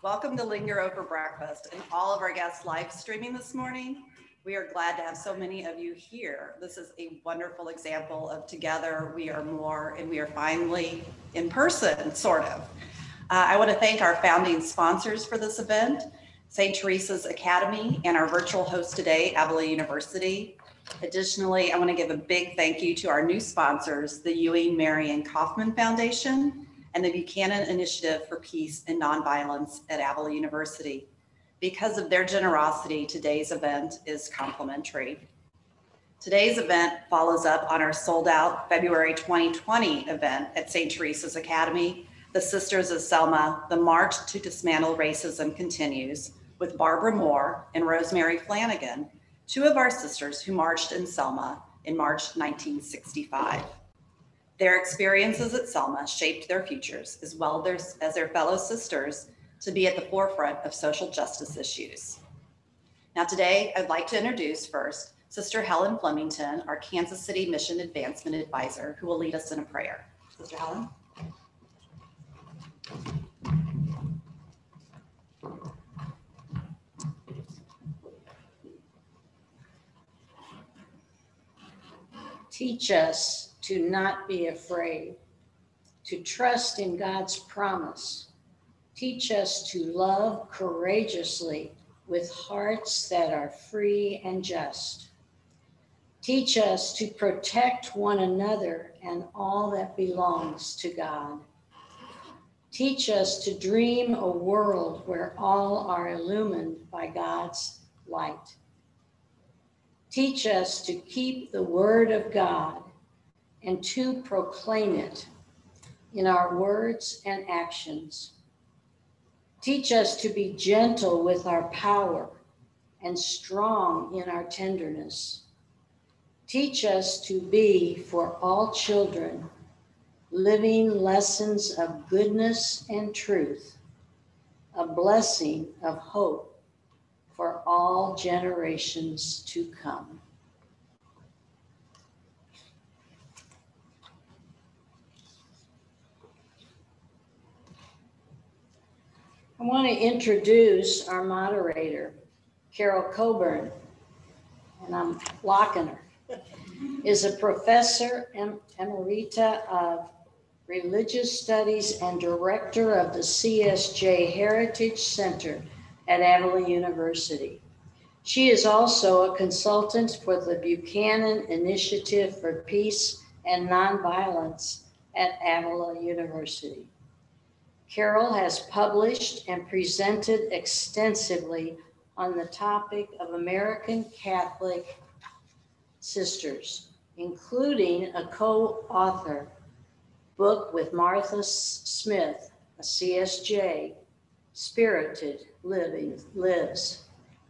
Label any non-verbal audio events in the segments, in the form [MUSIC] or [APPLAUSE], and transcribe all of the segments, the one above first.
Welcome to Linger Over Breakfast and all of our guests live streaming this morning. We are glad to have so many of you here. This is a wonderful example of together we are more and we are finally in person, sort of. Uh, I want to thank our founding sponsors for this event, St. Teresa's Academy and our virtual host today, Avila University. Additionally, I want to give a big thank you to our new sponsors, the Ewing Marion Kauffman Foundation and the Buchanan Initiative for Peace and Nonviolence at Avila University. Because of their generosity, today's event is complimentary. Today's event follows up on our sold out February 2020 event at St. Teresa's Academy, the Sisters of Selma, the March to Dismantle Racism continues with Barbara Moore and Rosemary Flanagan, two of our sisters who marched in Selma in March 1965. Their experiences at Selma shaped their futures as well as their fellow sisters to be at the forefront of social justice issues. Now, today, I'd like to introduce first Sister Helen Flemington, our Kansas City Mission Advancement Advisor, who will lead us in a prayer. Sister Helen. Teach us to not be afraid, to trust in God's promise. Teach us to love courageously with hearts that are free and just. Teach us to protect one another and all that belongs to God. Teach us to dream a world where all are illumined by God's light. Teach us to keep the word of God and to proclaim it in our words and actions. Teach us to be gentle with our power and strong in our tenderness. Teach us to be for all children living lessons of goodness and truth, a blessing of hope for all generations to come. I want to introduce our moderator, Carol Coburn, and I'm blocking her, is a professor emerita of religious studies and director of the CSJ Heritage Center at Avila University. She is also a consultant for the Buchanan Initiative for Peace and Nonviolence at Avila University. Carol has published and presented extensively on the topic of American Catholic sisters, including a co-author book with Martha Smith, a CSJ, Spirited Living Lives,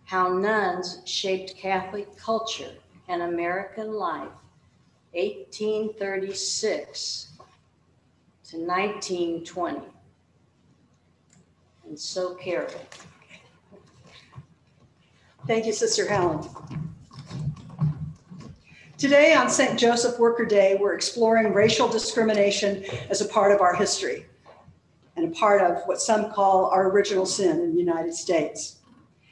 How Nuns Shaped Catholic Culture and American Life, 1836 to 1920. And so careful. Thank you, Sister Helen. Today on St. Joseph Worker Day, we're exploring racial discrimination as a part of our history and a part of what some call our original sin in the United States.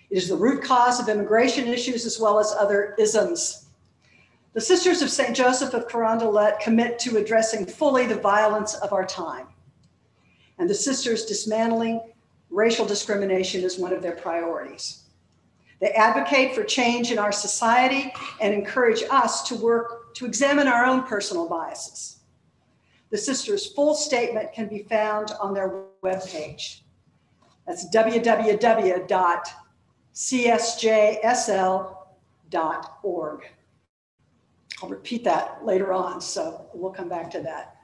It is the root cause of immigration issues as well as other isms. The Sisters of St. Joseph of Carondelet commit to addressing fully the violence of our time. And the sisters dismantling racial discrimination is one of their priorities. They advocate for change in our society and encourage us to work to examine our own personal biases. The sisters' full statement can be found on their webpage. That's www.csjsl.org. I'll repeat that later on, so we'll come back to that.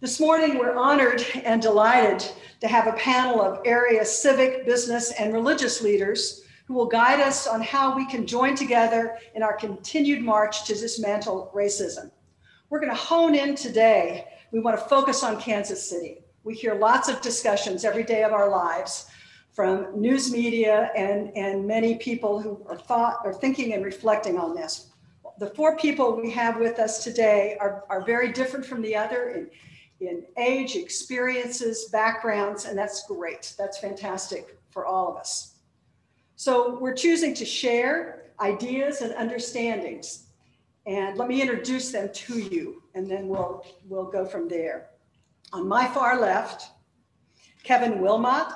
This morning, we're honored and delighted to have a panel of area civic, business, and religious leaders who will guide us on how we can join together in our continued march to dismantle racism. We're going to hone in today we want to focus on Kansas City. We hear lots of discussions every day of our lives from news media and, and many people who are thought are thinking and reflecting on this. The four people we have with us today are, are very different from the other in age, experiences, backgrounds, and that's great. That's fantastic. for all of us. So we're choosing to share ideas and understandings. And let me introduce them to you, and then we'll, we'll go from there. On my far left, Kevin Willmott,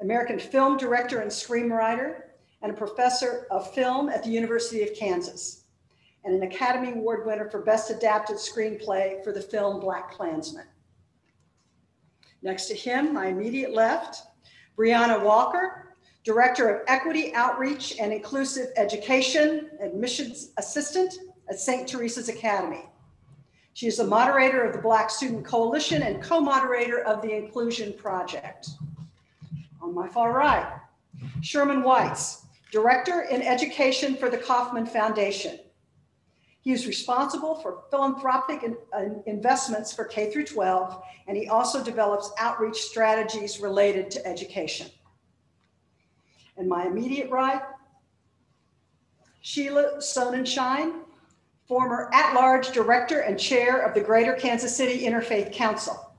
American film director and screenwriter, and a professor of film at the University of Kansas, and an Academy Award winner for Best Adapted Screenplay for the film BlacKkKlansman. Next to him, my immediate left, Brianna Walker, Director of Equity Outreach and Inclusive Education, Admissions Assistant at St. Teresa's Academy. She is the moderator of the Black Student Coalition and co-moderator of the Inclusion Project. On my far right, Sherman Whites, Director in Education for the Kauffman Foundation. He is responsible for philanthropic in- uh, investments for K through 12, and he also develops outreach strategies related to education. And my immediate right, Sheila Sonnenschein, former at-large director and chair of the Greater Kansas City Interfaith Council.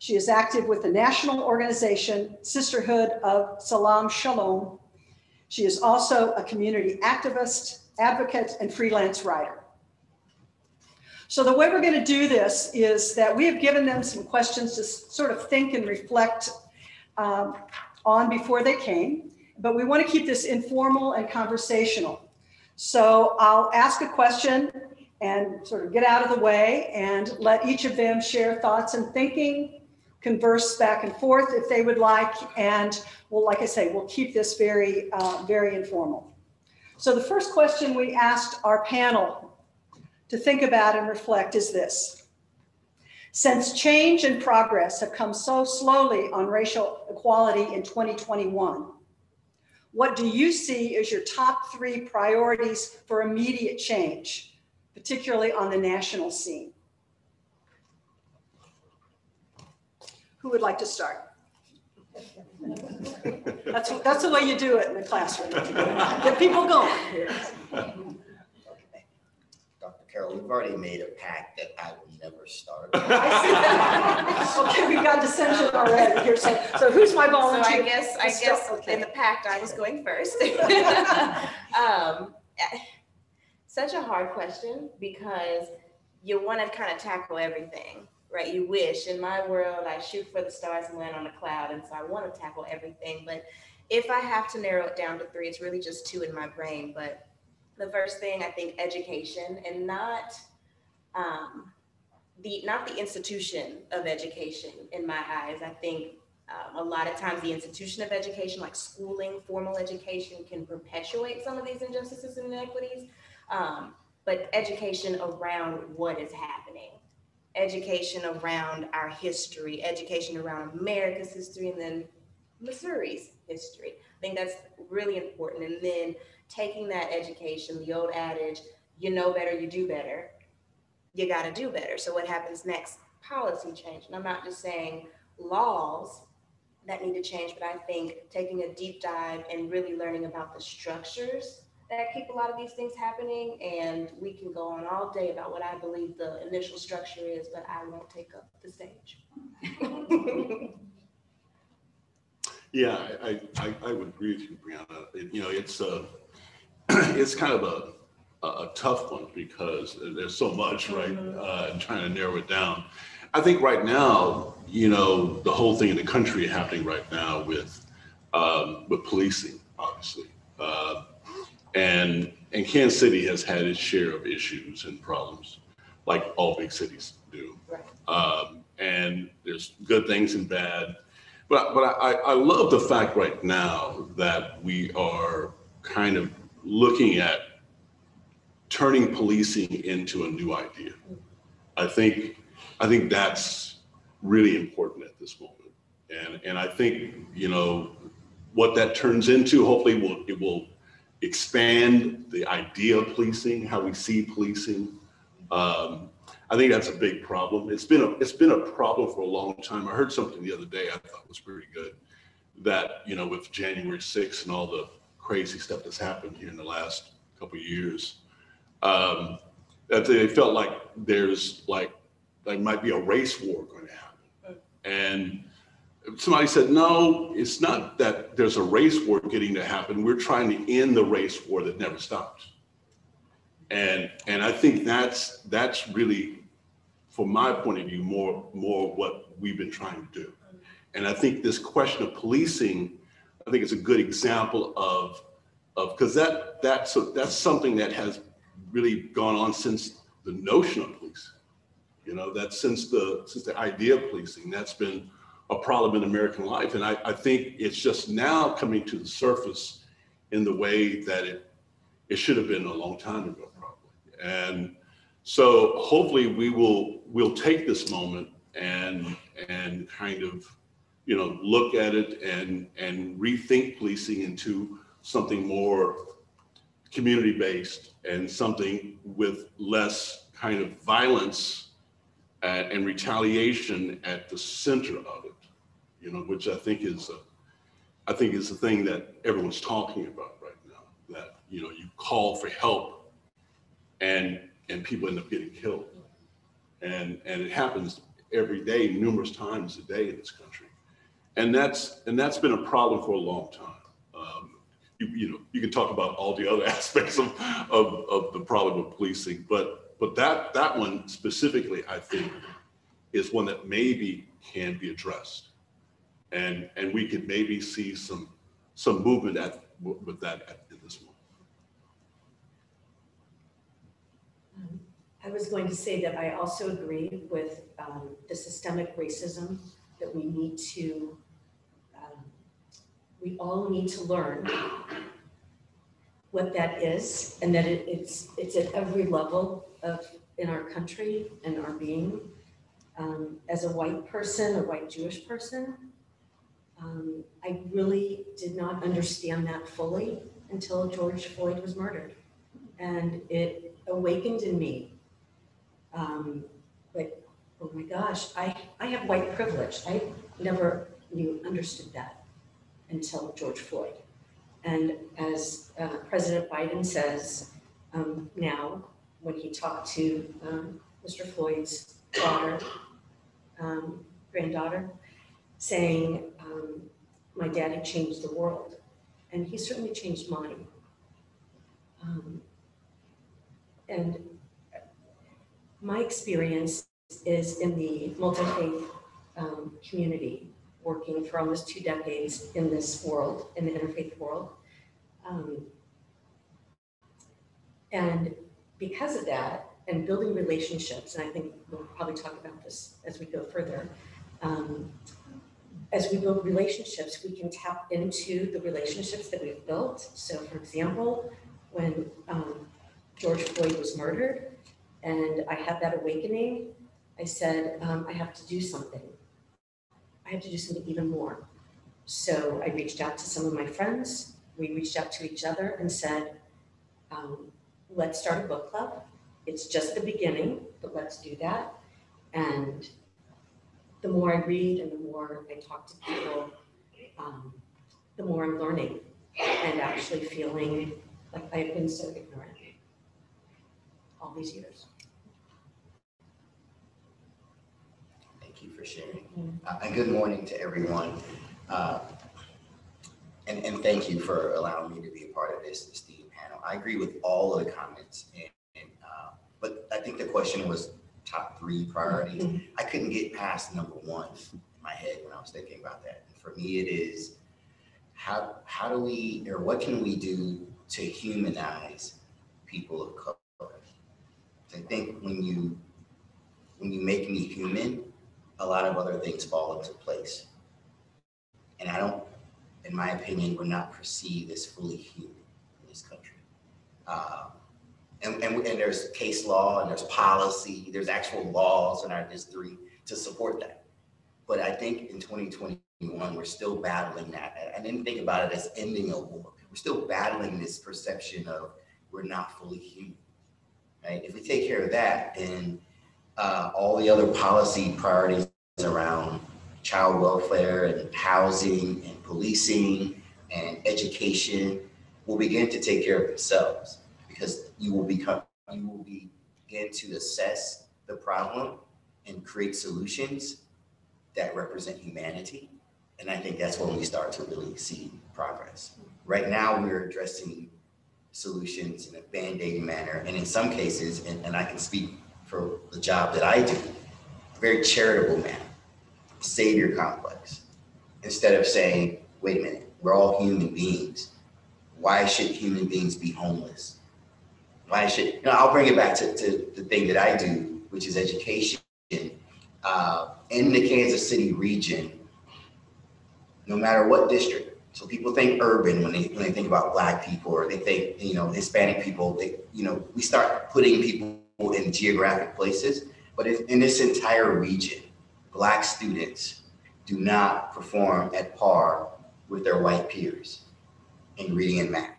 She is active with the national organization Sisterhood of Salaam Shalom. She is also a community activist, advocate, and freelance writer. So the way we're going to do this is that we have given them some questions to sort of think and reflect um, on before they came, but we want to keep this informal and conversational. So I'll ask a question and sort of get out of the way and let each of them share thoughts and thinking, converse back and forth if they would like. And well, like I say, we'll keep this very, uh, very informal. So the first question we asked our panel to think about and reflect is this. Since change and progress have come so slowly on racial equality in 2021, what do you see as your top three priorities for immediate change, particularly on the national scene? Who would like to start? That's, that's the way you do it in the classroom. Get people going. Dr. Carol, we've already made a pact that I will never start. [LAUGHS] I see that. [LAUGHS] Okay, we got dissension already here. So, so who's my So volunteer? I guess, I Let's guess okay. in the pact, I was going first. [LAUGHS] Um, eh, Such a hard question because you want to kind of tackle everything, right? You wish, in my world, I shoot for the stars and land on a cloud, and so I want to tackle everything. But if I have to narrow it down to three, it's really just two in my brain. But the first thing, I think education and not, um, the, not the institution of education in my eyes. I think um, a lot of times the institution of education, like schooling, formal education, can perpetuate some of these injustices and inequities. Um, but education around what is happening, education around our history, education around America's history, and then Missouri's history. I think that's really important. And then taking that education, the old adage, you know better, you do better, you got to do better. So, what happens next? Policy change. And I'm not just saying laws that need to change, but I think taking a deep dive and really learning about the structures that keep a lot of these things happening. And we can go on all day about what I believe the initial structure is, but I won't take up the stage. [LAUGHS] Yeah, I, I, I would agree with you, Brianna. It- You know, it's a, [CLEARS THROAT] it's kind of a, a tough one because there's so much, right? Uh, and trying to narrow it down. I think right now, you know, the whole thing in the country happening right now with, um, with policing, obviously. Uh, and, and Kansas City has had its share of issues and problems, like all big cities do. Um, and there's good things and bad. But, but I, I love the fact right now that we are kind of looking at turning policing into a new idea. I think, I think that's really important at this moment. And, and I think, you know, what that turns into, hopefully will, it will expand the idea of policing, how we see policing. Um, I think that's a big problem. It's been a, it's been a problem for a long time. I heard something the other day I thought was pretty good. That, you know, with January 6th and all the crazy stuff that's happened here in the last couple years, um, that they felt like there's like, like might be a race war going to happen. And somebody said, no, it's not that there's a race war getting to happen. We're trying to end the race war that never stops. And, and I think that's, that's really, from my point of view, more, more what we've been trying to do. And I think this question of policing, I think it's a good example of, of, because that, that's, a- that's something that has really gone on since the notion of police. You know, that since the, since the idea of policing, that's been a problem in American life. And I, I think it's just now coming to the surface in the way that it, it should have been a long time ago, probably. And so hopefully we will, we'll take this moment and, and kind of, you know, look at it and, and rethink policing into something more community-based and something with less kind of violence and, and retaliation at the center of it, you know, which I think is, a- I think is the thing that everyone's talking about right now, that, you know, you call for help and, and people end up getting killed. And, and it happens every day, numerous times a day in this country. And that's, and that's been a problem for a long time. Um, You, you know, you can talk about all the other [LAUGHS] aspects of, of, of the problem of policing, but, but that, that one specifically, I think, is one that maybe can be addressed. And, and we could maybe see some, some movement at, with that at at this moment. I was going to say that I also agree with um, the systemic racism that we need to, um, we all need to learn what that is and that it- it's, it's at every level of, in our country and our being. Um, As a white person, a white Jewish person, um, I really did not understand that fully until George Floyd was murdered. And it awakened in me um, like, oh my gosh, I, I have white privilege. I never knew, understood that until George Floyd. And as uh, President Biden says um, now, when he talked to um, Mr. Floyd's daughter, um, granddaughter, saying, um, my daddy changed the world. And he certainly changed mine. Um, and my experience is in the multi-faith um, community, working for almost two decades in this world, in the interfaith world. Um, and because of that, and building relationships, and I think we'll probably talk about this as we go further. um, as we build relationships, we can tap into the relationships that we've built. So, for example, when um, George Floyd was murdered, and I had that awakening. I said, um, I have to do something. I have to do something even more. So I reached out to some of my friends. We reached out to each other and said, um, let's start a book club. It's just the beginning, but let's do that. And the more I read and the more I talk to people, um, the more I'm learning and actually feeling like I've been so ignorant all these years. Thank you sharing. Uh, And good morning to everyone. Uh, And, and thank you for allowing me to be a part of this esteemed panel. I agree with all of the comments and, and, uh, but I think the question was top three priorities. I couldn't get past number one in my head when I was thinking about that. And For me, it is how, how do we, or what can we do to humanize people of color? I think when you, when you make me human, a lot of other things fall into place. And I don't, in my opinion, we're not perceived as fully human in this country. Um, And, and, and there's case law and there's policy, there's actual laws in our history to support that. But I think in 2021, we're still battling that. I- didn't think about it as ending a war. We're still battling this perception of we're not fully human, right? If we take care of that, then uh, all the other policy priorities around child welfare and housing and policing and education will begin to take care of themselves because you will become, you will begin to assess the problem and create solutions that represent humanity And I think that's when we start to really see progress. Right now, we're addressing solutions in a band-aid manner, and in some cases, and, and I can speak for the job that I do, very charitable man, savior complex. Instead of saying, wait a minute, we're all human beings. Why should human beings be homeless? Why should, you know, I'll bring it back to, to the thing that I do, which is education. Uh, in the Kansas City region, no matter what district, so people think urban when they, when they think about black people or they think, you know, Hispanic people, they, you know, we start putting people in geographic places. But in this entire region, black students do not perform at par with their white peers in reading and math.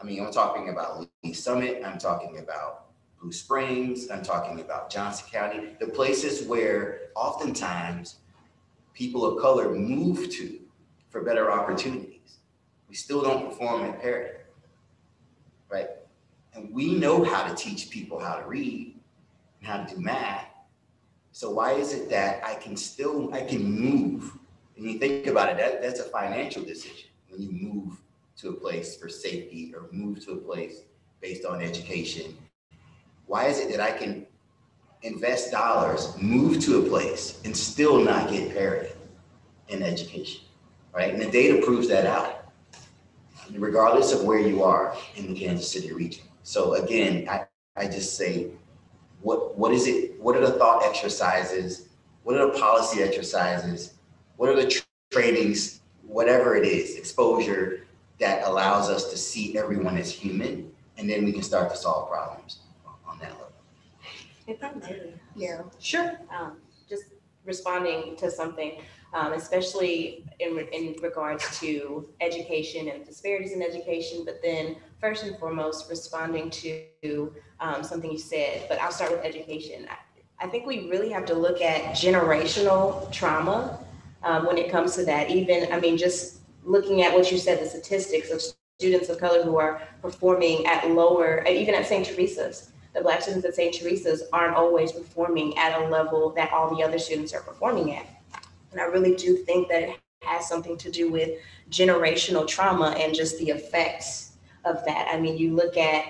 I mean, I'm talking about Lee Summit, I'm talking about Blue Springs, I'm talking about Johnson County, the places where oftentimes people of color move to for better opportunities. We still don't perform at parity, right? And we know how to teach people how to read and how to do math. So why is it that I can still, I can move? And you think about it, that, that's a financial decision when you move to a place for safety or move to a place based on education. Why is it that I can invest dollars, move to a place and still not get parity in education? right? And the data proves that out, regardless of where you are in the Kansas City region. So again, I, I just say, what what is it? What are the thought exercises? What are the policy exercises? What are the tra- trainings? Whatever it is, exposure that allows us to see everyone as human, and then we can start to solve problems on that level. If I may, Carol, Sure. um, just responding to something, um, especially in, in regards to education and disparities in education, but then first and foremost, responding to um, something you said, but I'll start with education. I, think we really have to look at generational trauma um, when it comes to that. Even, I mean, just looking at what you said, the statistics of students of color who are performing at lower, even at St. Teresa's, the Black students at St. Teresa's aren't always performing at a level that all the other students are performing at. And I really do think that it has something to do with generational trauma and just the effects of that. I mean, you look at,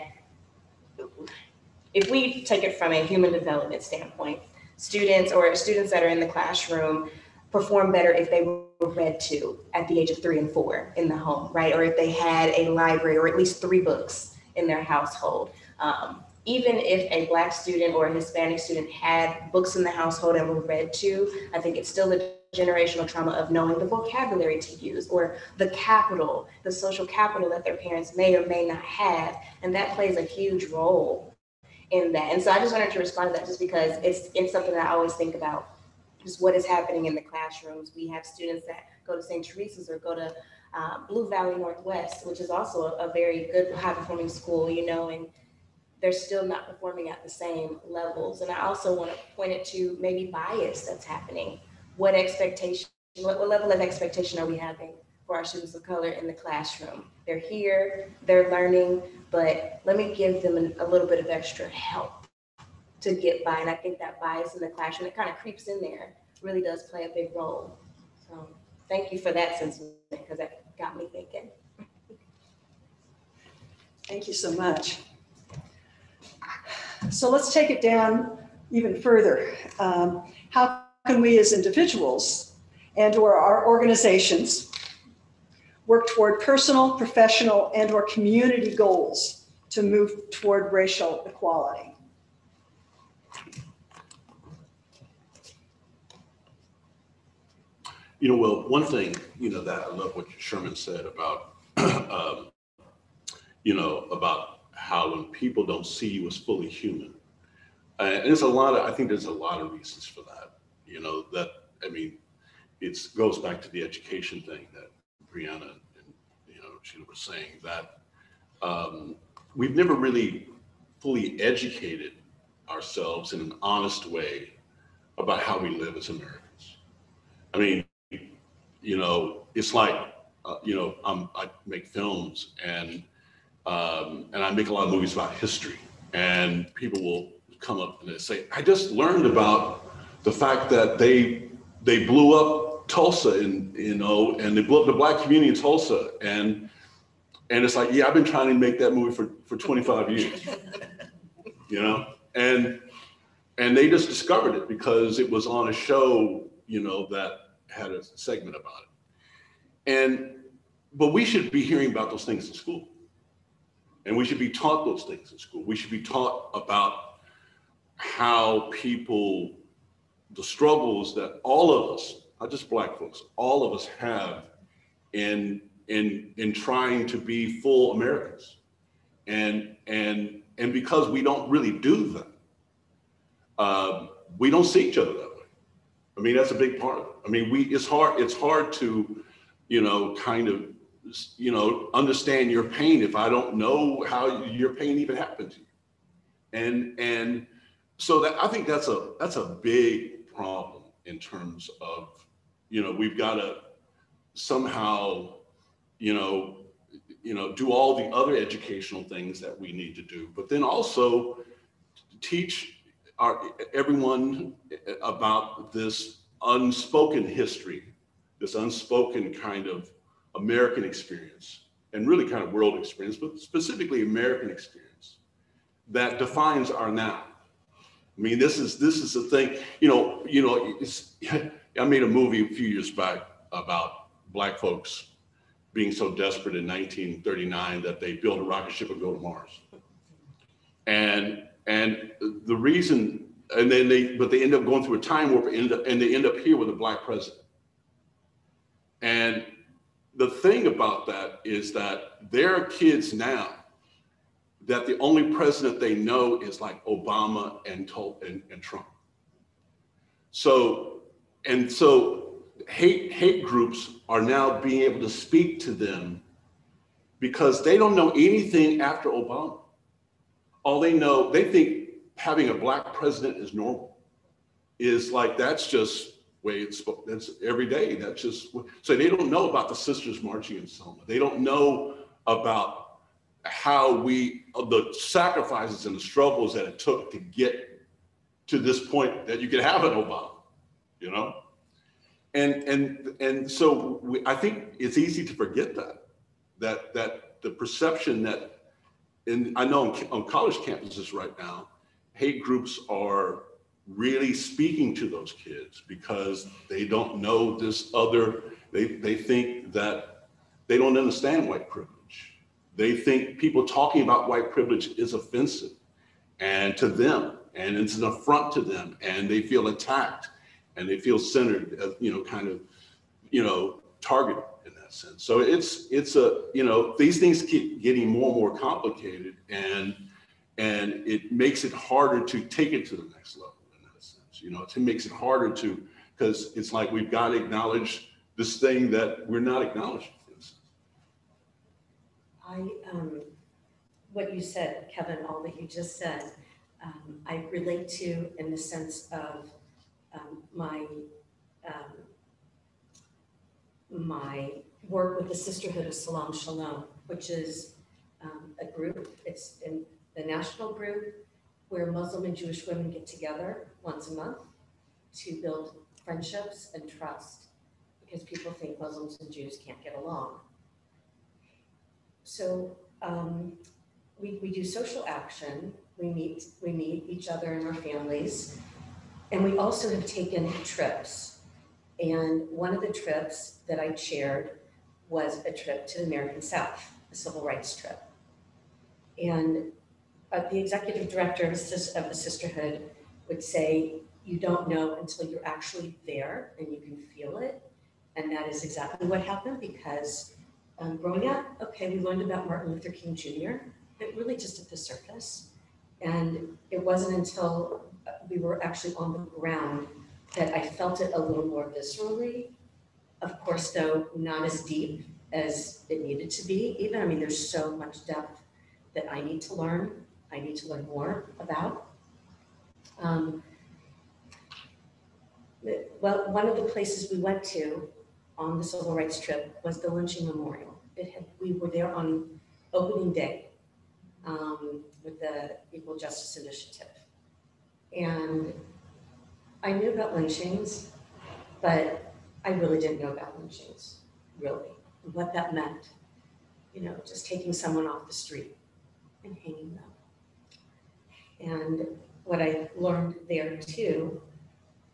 if we take it from a human development standpoint, students or students that are in the classroom perform better if they were read to at the age of three and four in the home, right? Or if they had a library or at least three books in their household. Um, even if a black student or a Hispanic student had books in the household and were read to, I think it's still a generational trauma of knowing the vocabulary to use or the capital, the social capital that their parents may or may not have. And that plays a huge role in that. And so I just wanted to respond to that just because it's it's something that I always think about just what is happening in the classrooms. We have students that go to St. Teresa's or go to uh, Blue Valley Northwest, which is also a, a very good high performing school, you know, and they're still not performing at the same levels. And I also want to point it to maybe bias that's happening. What expectation, what, what level of expectation are we having for our students of color in the classroom? They're here, they're learning, but let me give them an- a little bit of extra help to get by. And I think that bias in the classroom, it kind of creeps in there, really does play a big role. So thank you for that sentiment, because that got me thinking. Thank you so much. So let's take it down even further. Um, How can we as individuals and/or our organizations work toward personal, professional, and/or community goals to move toward racial equality? You know, well, one thing, you know, that I love what Sherman said about, [CLEARS THROAT] um, you know, about how when people don't see you as fully human. Uh, and there's a lot of, I think there's a lot of reasons for that. You know, that, I mean, it goes back to the education thing that Brianna and, you know, she was saying that um, we've never really fully educated ourselves in an honest way about how we live as Americans. I mean, you know, it's like, uh, you know, I'm, I make films and um, and I make a lot of movies about history. And people will come up and they say, "I just learned about the fact that they they blew up Tulsa and, you know, and the, bl- the black community in Tulsa. And, and it's like, yeah, I've been trying to make that movie for, for 25 years, [LAUGHS] you know? And, and they just discovered it because it was on a show, you know, that had a segment about it. And, but we should be hearing about those things in school. And we should be taught those things in school. We should be taught about how people, the struggles that all of us, not just black folks, all of us have in in in trying to be full Americans. And and and because we don't really do that, um, we don't see each other that way. I mean, that's a big part of it. I mean, we it's hard, it's hard to, you know, kind of you know, understand your pain if I don't know how your pain even happened to you. And and so that I think that's a that's a big problem in terms of, you know, we've got to somehow, you know, you know, do all the other educational things that we need to do, but then also teach our everyone about this unspoken history, this unspoken kind of American experience and really kind of world experience, but specifically American experience that defines our now. I mean, this is this is the thing. You know, you know. [LAUGHS] I made a movie a few years back about black folks being so desperate in 1939 that they built a rocket ship and go to Mars. And and the reason, and then they, but they end up going through a time warp, and, and they end up here with a black president. And the thing about that is that there are kids now that the only president they know is like Obama and, and, and Trump. So, and so hate, hate groups are now being able to speak to them because they don't know anything after Obama. All they know, they think having a black president is normal. Is like, that's just way it's that's every day. That's just so they don't know about the sisters marching in Selma. They don't know about how we the sacrifices and the struggles that it took to get to this point that you could have an Obama, you know. And and and so we, I think it's easy to forget that that that the perception that and I know on, on college campuses right now, hate groups are really speaking to those kids because they don't know this other, they, they think that they don't understand white privilege. They think people talking about white privilege is offensive and to them, and it's an affront to them, and they feel attacked and they feel centered, uh, you know, kind of, you know, targeted in that sense. So it's it's a you know these things keep getting more and more complicated, and and it makes it harder to take it to the next level. In that sense. You know, it makes it harder to, because it's like we've got to acknowledge this thing that we're not acknowledging. I, um, what you said, Kevin, all that you just said, um, I relate to in the sense of um, my um, my work with the Sisterhood of Salaam Shalom, which is um, a group. It's in the national group where Muslim and Jewish women get together once a month to build friendships and trust because people think Muslims and Jews can't get along. So um, we, we do social action. We meet we meet each other and our families, and we also have taken trips. And one of the trips that I chaired was a trip to the American South, a civil rights trip. And uh, the executive director of, of the sisterhood would say, you don't know until you're actually there and you can feel it. And that is exactly what happened because um, growing up, okay, we learned about Martin Luther King Jr., but really just at the surface. And it wasn't until we were actually on the ground that I felt it a little more viscerally. Of course, though, not as deep as it needed to be. Even, I mean, there's so much depth that I need to learn. I need to learn more about. Um, well, one of the places we went to on the civil rights trip was the lynching memorial. Had, we were there on opening day um, with the Equal Justice Initiative. And I knew about lynchings, but I really didn't know about lynchings, really, what that meant. You know, just taking someone off the street and hanging them. And what I learned there too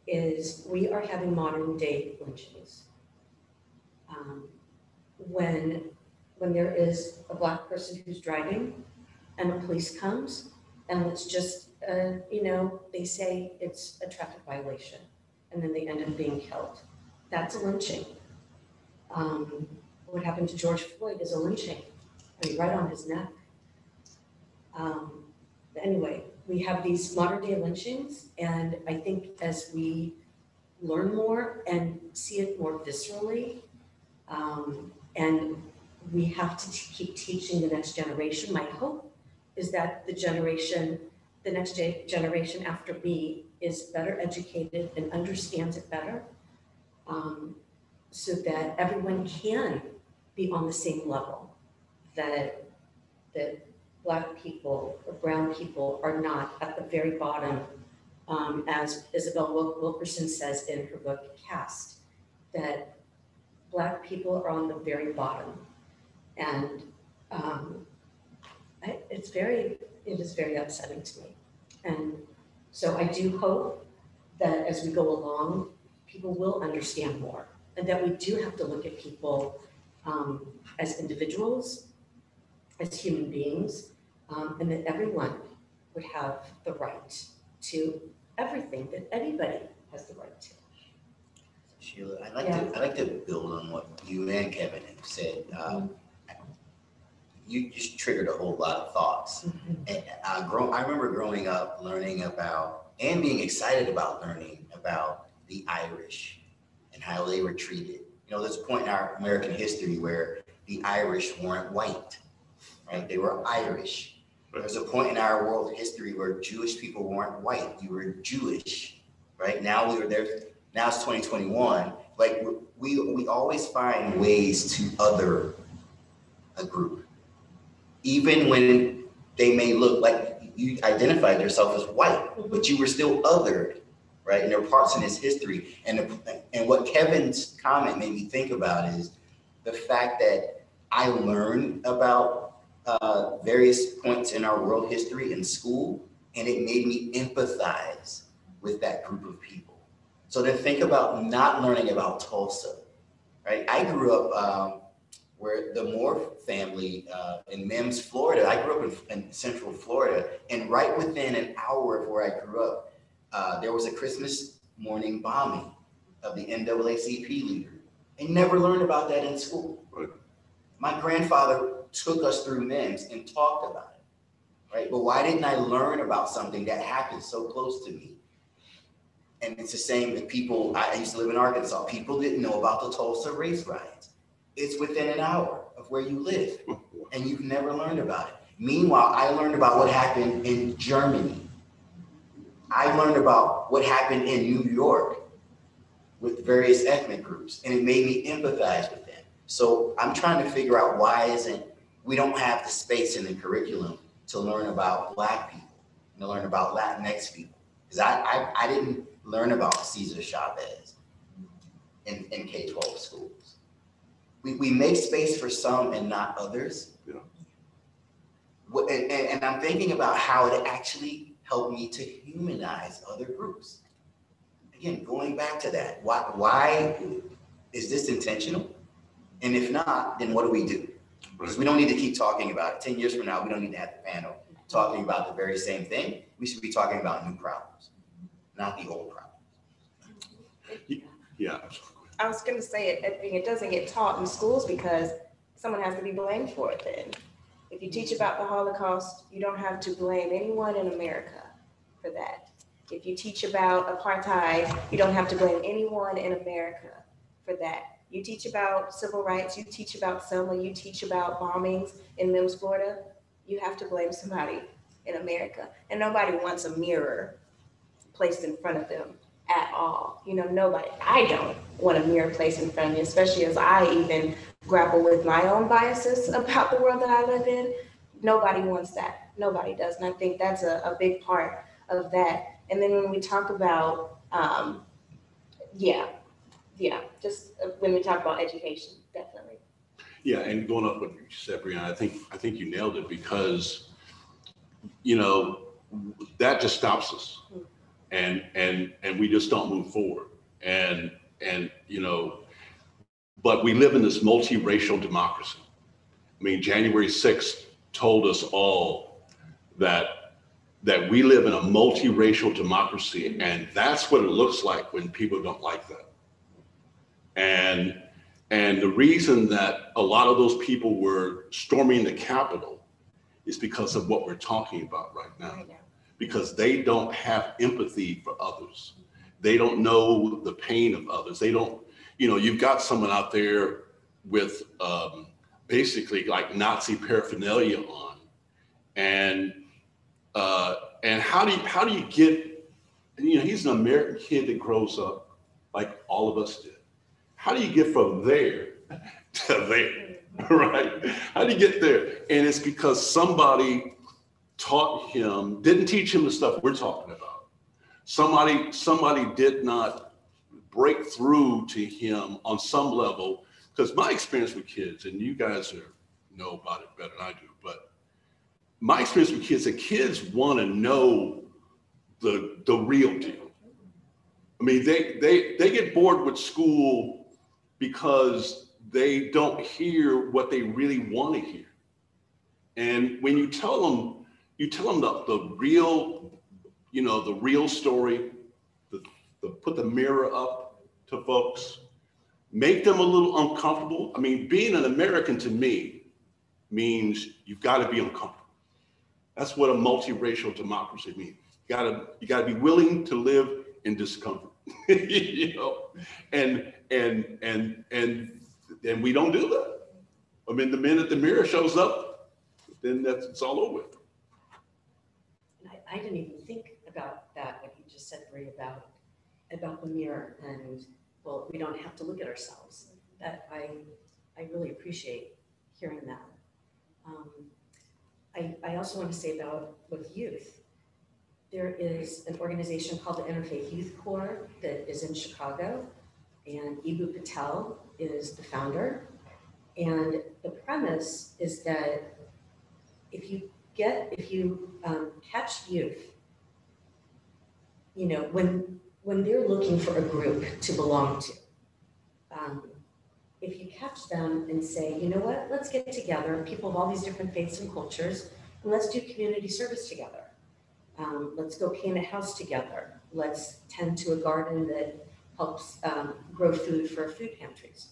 is we are having modern day lynchings. Um, When, when there is a black person who's driving and the police comes and it's just, uh, you know, they say it's a traffic violation and then they end up being killed. That's a lynching. Um, what happened to George Floyd is a lynching, I mean, right on his neck. Um, anyway, we have these modern day lynchings, and I think as we learn more and see it more viscerally, um, and we have to keep teaching the next generation. My hope is that the generation, the next ge- generation after me is better educated and understands it better. um, so that everyone can be on the same level. That, that black people or brown people are not at the very bottom. Um, as Isabel Wilkerson says in her book Caste, that black people are on the very bottom. And um, I, it's very, it is very upsetting to me. And so I do hope that as we go along, people will understand more and that we do have to look at people um, as individuals, as human beings, um, and that everyone would have the right to everything that anybody has the right to. Sheila, I'd like to, I'd like to build on what you and Kevin have said. Mm-hmm. Um, You just triggered a whole lot of thoughts. Mm-hmm. And I grow, I remember growing up, learning about, and being excited about learning about the Irish and how they were treated. You know, there's a point in our American history where the Irish weren't white, right? They were Irish. There's a point in our world history where Jewish people weren't white, you were Jewish, right? Now we were there, now it's 2021. Like we, we always find ways to other a group. Even when they may look like you identified yourself as white, but you were still othered, right? And there are parts in his history. And, the- and what Kevin's comment made me think about is the fact that I learned about uh, various points in our world history in school, and it made me empathize with that group of people. So then think about not learning about Tulsa, right? I grew up um, where the Moore family uh, in Mims, Florida. I grew up in, in Central Florida, and right within an hour of where I grew up, uh, there was a Christmas morning bombing of the NAACP leader. I never learned about that in school. Right. My grandfather took us through Mims and talked about it, right? But why didn't I learn about something that happened so close to me? And it's the same with people, I used to live in Arkansas, people didn't know about the Tulsa race riots. It's within an hour of where you live, [LAUGHS] and you've never learned about it. Meanwhile, I learned about what happened in Germany. I learned about what happened in New York with various ethnic groups, and it made me empathize with them. So I'm trying to figure out why isn't, we don't have the space in the curriculum to learn about Black people, and to learn about Latinx people. Because I, I, I didn't learn about Cesar Chavez in, in K-12 schools. We, we make space for some and not others. Yeah. And, and, and I'm thinking about how it actually helped me to humanize other groups. Again, going back to that, why, why is this intentional? And if not, then what do we do? Because we don't need to keep talking about it. Ten years from now, we don't need to have the panel talking about the very same thing. We should be talking about new problems, not the old problems. Yeah, I was gonna say it, I think it doesn't get taught in schools because someone has to be blamed for it then. If you teach about the Holocaust, you don't have to blame anyone in America for that. If you teach about apartheid, you don't have to blame anyone in America for that. You teach about civil rights, you teach about Selma, you teach about bombings in Mims, Florida, you have to blame somebody in America. And nobody wants a mirror placed in front of them at all. You know, nobody, I don't want a mirror placed in front of me, especially as I even grapple with my own biases about the world that I live in. Nobody wants that. Nobody does. And I think that's a, a big part of that. And then when we talk about, um, yeah, yeah, just uh, when we talk about education, definitely. Yeah, and going up what you said, Brianna, I think, I think you nailed it because, you know, that just stops us. And, and, and we just don't move forward. And, and, you know, but we live in this multiracial democracy. I mean, January 6th told us all that, that we live in a multiracial democracy and that's what it looks like when people don't like that. And and the reason that a lot of those people were storming the Capitol is because of what we're talking about right now. Right now. Because they don't have empathy for others. They don't know the pain of others. They don't, you know, you've got someone out there with um, basically like Nazi paraphernalia on. And uh, and how do you how do you get, you know, he's an American kid that grows up like all of us did how do you get from there [LAUGHS] to there? [LAUGHS] Right? How do you get there? And it's because somebody taught him, didn't teach him the stuff we're talking about. Somebody, somebody did not break through to him on some level. Because my experience with kids, and you guys are know about it better than I do, but my experience with kids, the kids want to know the the real deal. I mean, they they they get bored with school because they don't hear what they really want to hear. And when you tell them, you tell them the, the real, you know, the real story, the, the put the mirror up to folks, make them a little uncomfortable. I mean, being an American to me means you've got to be uncomfortable. That's what a multiracial democracy means. You gotta, you gotta be willing to live in discomfort. [LAUGHS] you know, and and and and and we don't do that. I mean, the minute the mirror shows up, then that's it's all over. I, didn't even think about that, what you just said, Bree, about, about the mirror and, well, we don't have to look at ourselves. That I, I really appreciate hearing that. Um, I, I also want to say about with youth, there is an organization called the Interfaith Youth Core that is in Chicago, and Eboo Patel is the founder. And the premise is that if you get, if you um, catch youth, you know, when when they're looking for a group to belong to, um, if you catch them and say, you know what, let's get together, people of all these different faiths and cultures, and let's do community service together. Um, let's go paint a house together. Let's tend to a garden that helps um, grow food for food pantries.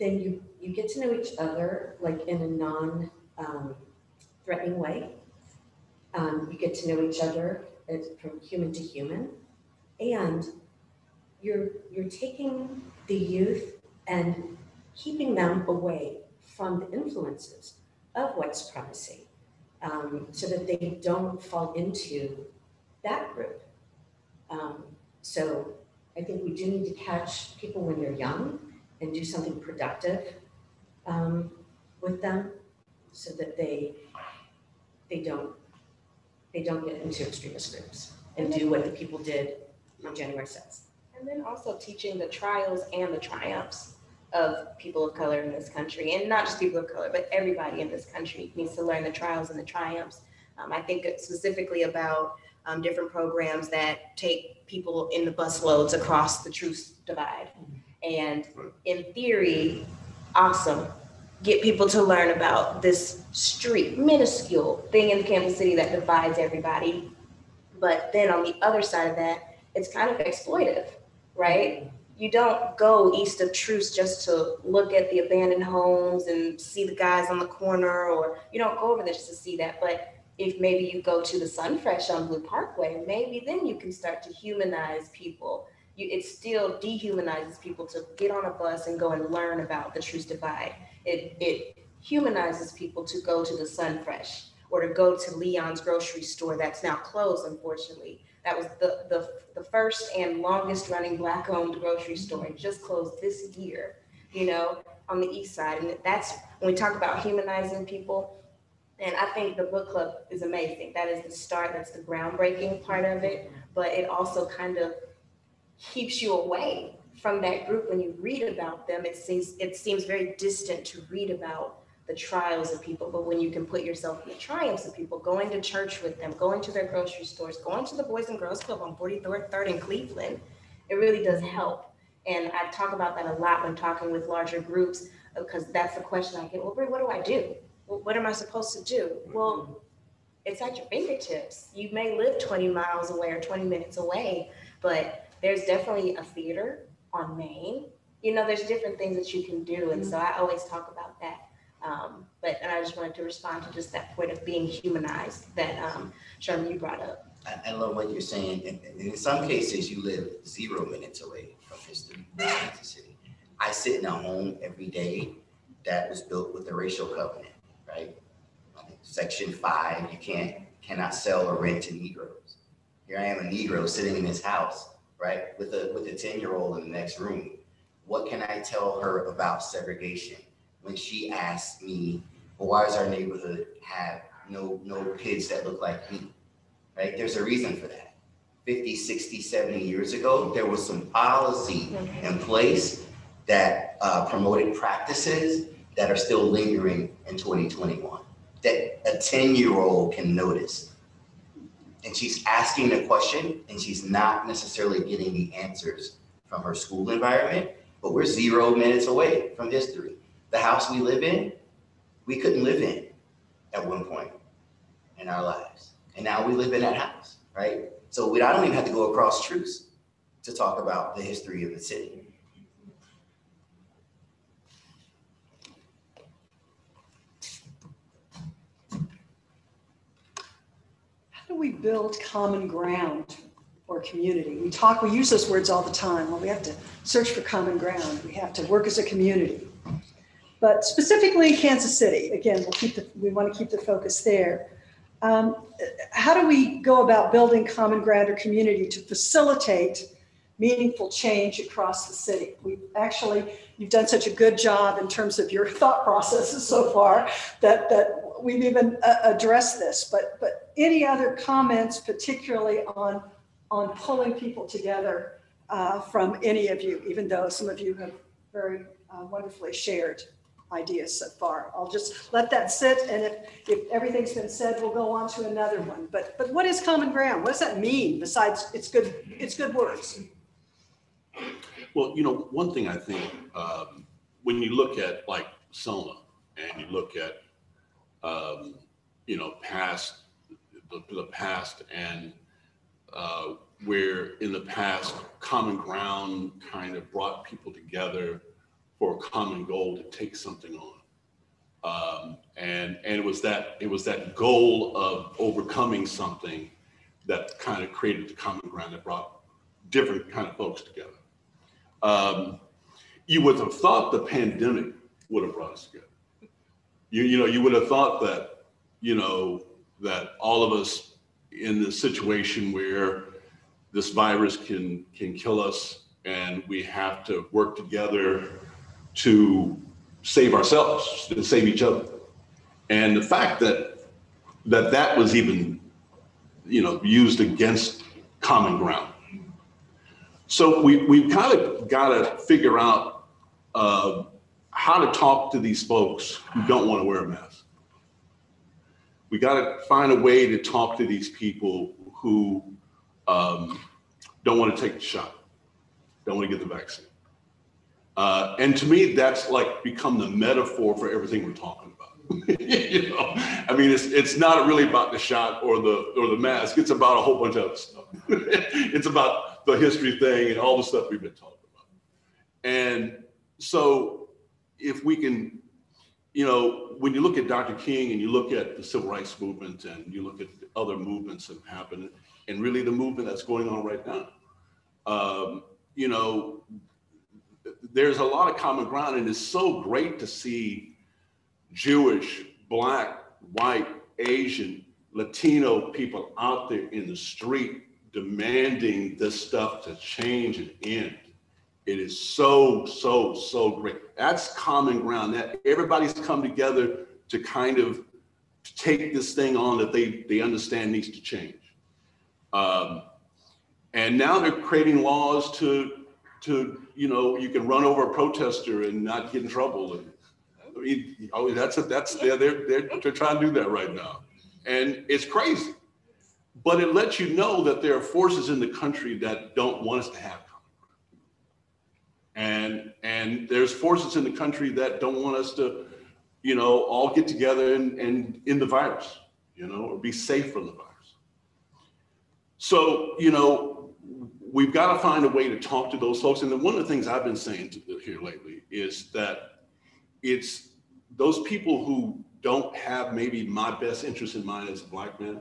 Then you, you get to know each other like in a non um, threatening way. Um, you get to know each other as, from human to human. And you're, you're taking the youth and keeping them away from the influences of white supremacy um, so that they don't fall into that group. Um, so I think we do need to catch people when they're young and do something productive um, with them so that they they don't they don't get into extremist groups and do what the people did on January 6th. And then also teaching the trials and the triumphs of people of color in this country, and not just people of color, but everybody in this country needs to learn the trials and the triumphs. Um, I think specifically about um, different programs that take people in the bus loads across the Troost divide. And in theory, awesome. Get people to learn about this street, minuscule thing in Kansas City that divides everybody. But then on the other side of that, it's kind of exploitive, right? You don't go east of Troost just to look at the abandoned homes and see the guys on the corner, or you don't go over there just to see that. But if maybe you go to the Sunfresh on Blue Parkway, maybe then you can start to humanize people. You, it still dehumanizes people to get on a bus and go and learn about the Troost Divide. It, it humanizes people to go to the Sunfresh or to go to Leon's grocery store that's now closed, unfortunately. That was the, the, the first and longest running black owned grocery store. Just closed this year, you know, on the east side. And that's when we talk about humanizing people, and I think the book club is amazing. That is the start, that's the groundbreaking part of it. But it also kind of keeps you away from that group, when you read about them, it seems, it seems very distant to read about the trials of people. But when you can put yourself in the triumphs of people, going to church with them, going to their grocery stores, going to the Boys and Girls Club on 43rd in Cleveland, it really does help. And I talk about that a lot when talking with larger groups, because that's the question I get, well, Brie, what do I do? What am I supposed to do? Well, it's at your fingertips. You may live 20 miles away or 20 minutes away, but there's definitely a theater on Main. You know, there's different things that you can do. And so I always talk about that. Um, but, and I just wanted to respond to just that point of being humanized that um, Sherman, you brought up. I, I love what you're saying, and, and in some cases, you live zero minutes away from history, in Kansas City. I sit in a home every day that was built with the racial covenant, right? Section five, you can't, cannot sell or rent to Negroes. Here I am, a Negro sitting in this house, right, with a, with a ten-year-old in the next room. What can I tell her about segregation when she asks me, well, why does our neighborhood have no, no kids that look like me? right? There's a reason for that. 50, 60, 70 years ago, there was some policy in place that uh, promoted practices that are still lingering in 2021 that a 10 year old can notice. And she's asking the question and she's not necessarily getting the answers from her school environment, but we're zero minutes away from history. The house we live in, we couldn't live in at one point in our lives. And now we live in that house, right? So we, I don't even have to go across Troost to talk about the history of the city. Do we build common ground or community? We talk, we use those words all the time. Well, we have to search for common ground. We have to work as a community. But specifically in Kansas City, again, we'll keep the, we want to keep the focus there. Um, how do we go about building common ground or community to facilitate meaningful change across the city? We actually, you've done such a good job in terms of your [LAUGHS] thought processes so far that, that we've even uh, addressed this. But, but any other comments, particularly on, on pulling people together uh, from any of you, even though some of you have very uh, wonderfully shared ideas so far. I'll just let that sit, and if, if everything's been said, we'll go on to another one. But, but what is common ground? What does that mean besides it's good, it's good words? Well, you know, one thing I think, um, when you look at like Soma and you look at, um, you know, past, the, the past and, uh, where in the past, common ground kind of brought people together for a common goal to take something on. Um, and, and it was that, it was that goal of overcoming something that kind of created the common ground that brought different kind of folks together. Um, you would have thought the pandemic would have brought us together. You, you know, you would have thought that, you know, that all of us in the situation where this virus can, can kill us and we have to work together to save ourselves, to save each other. And the fact that that that was even, you know, used against common ground. So we we've kind of got to figure out uh, how to talk to these folks who don't want to wear a mask. We got to find a way to talk to these people who um, don't want to take the shot, don't want to get the vaccine. Uh, and to me, that's like become the metaphor for everything we're talking about. [LAUGHS] you know, I mean, it's it's not really about the shot or the or the mask. It's about a whole bunch of stuff. [LAUGHS] it's about the history thing and all the stuff we've been talking about. And so, if we can, you know, when you look at Dr. King and you look at the civil rights movement and you look at other movements that have happened, and really the movement that's going on right now, um, you know, there's a lot of common ground, and it's so great to see Jewish, Black, White, Asian, Latino people out there in the street demanding this stuff to change and end. It is so, so, so great. That's common ground. That everybody's come together to kind of take this thing on that they they understand needs to change. Um, and now they're creating laws to to, you know, you can run over a protester and not get in trouble. And I mean, oh, that's, that's, they're, they're, they're, they're trying to do that right now. And it's crazy. But it lets you know that there are forces in the country that don't want us to have. And, and there's forces in the country that don't want us to, you know, all get together and, and in the virus, you know, or be safe from the virus. So, you know, we've got to find a way to talk to those folks. And then one of the things I've been saying to, here lately is that it's those people who don't have maybe my best interest in mind as a black man.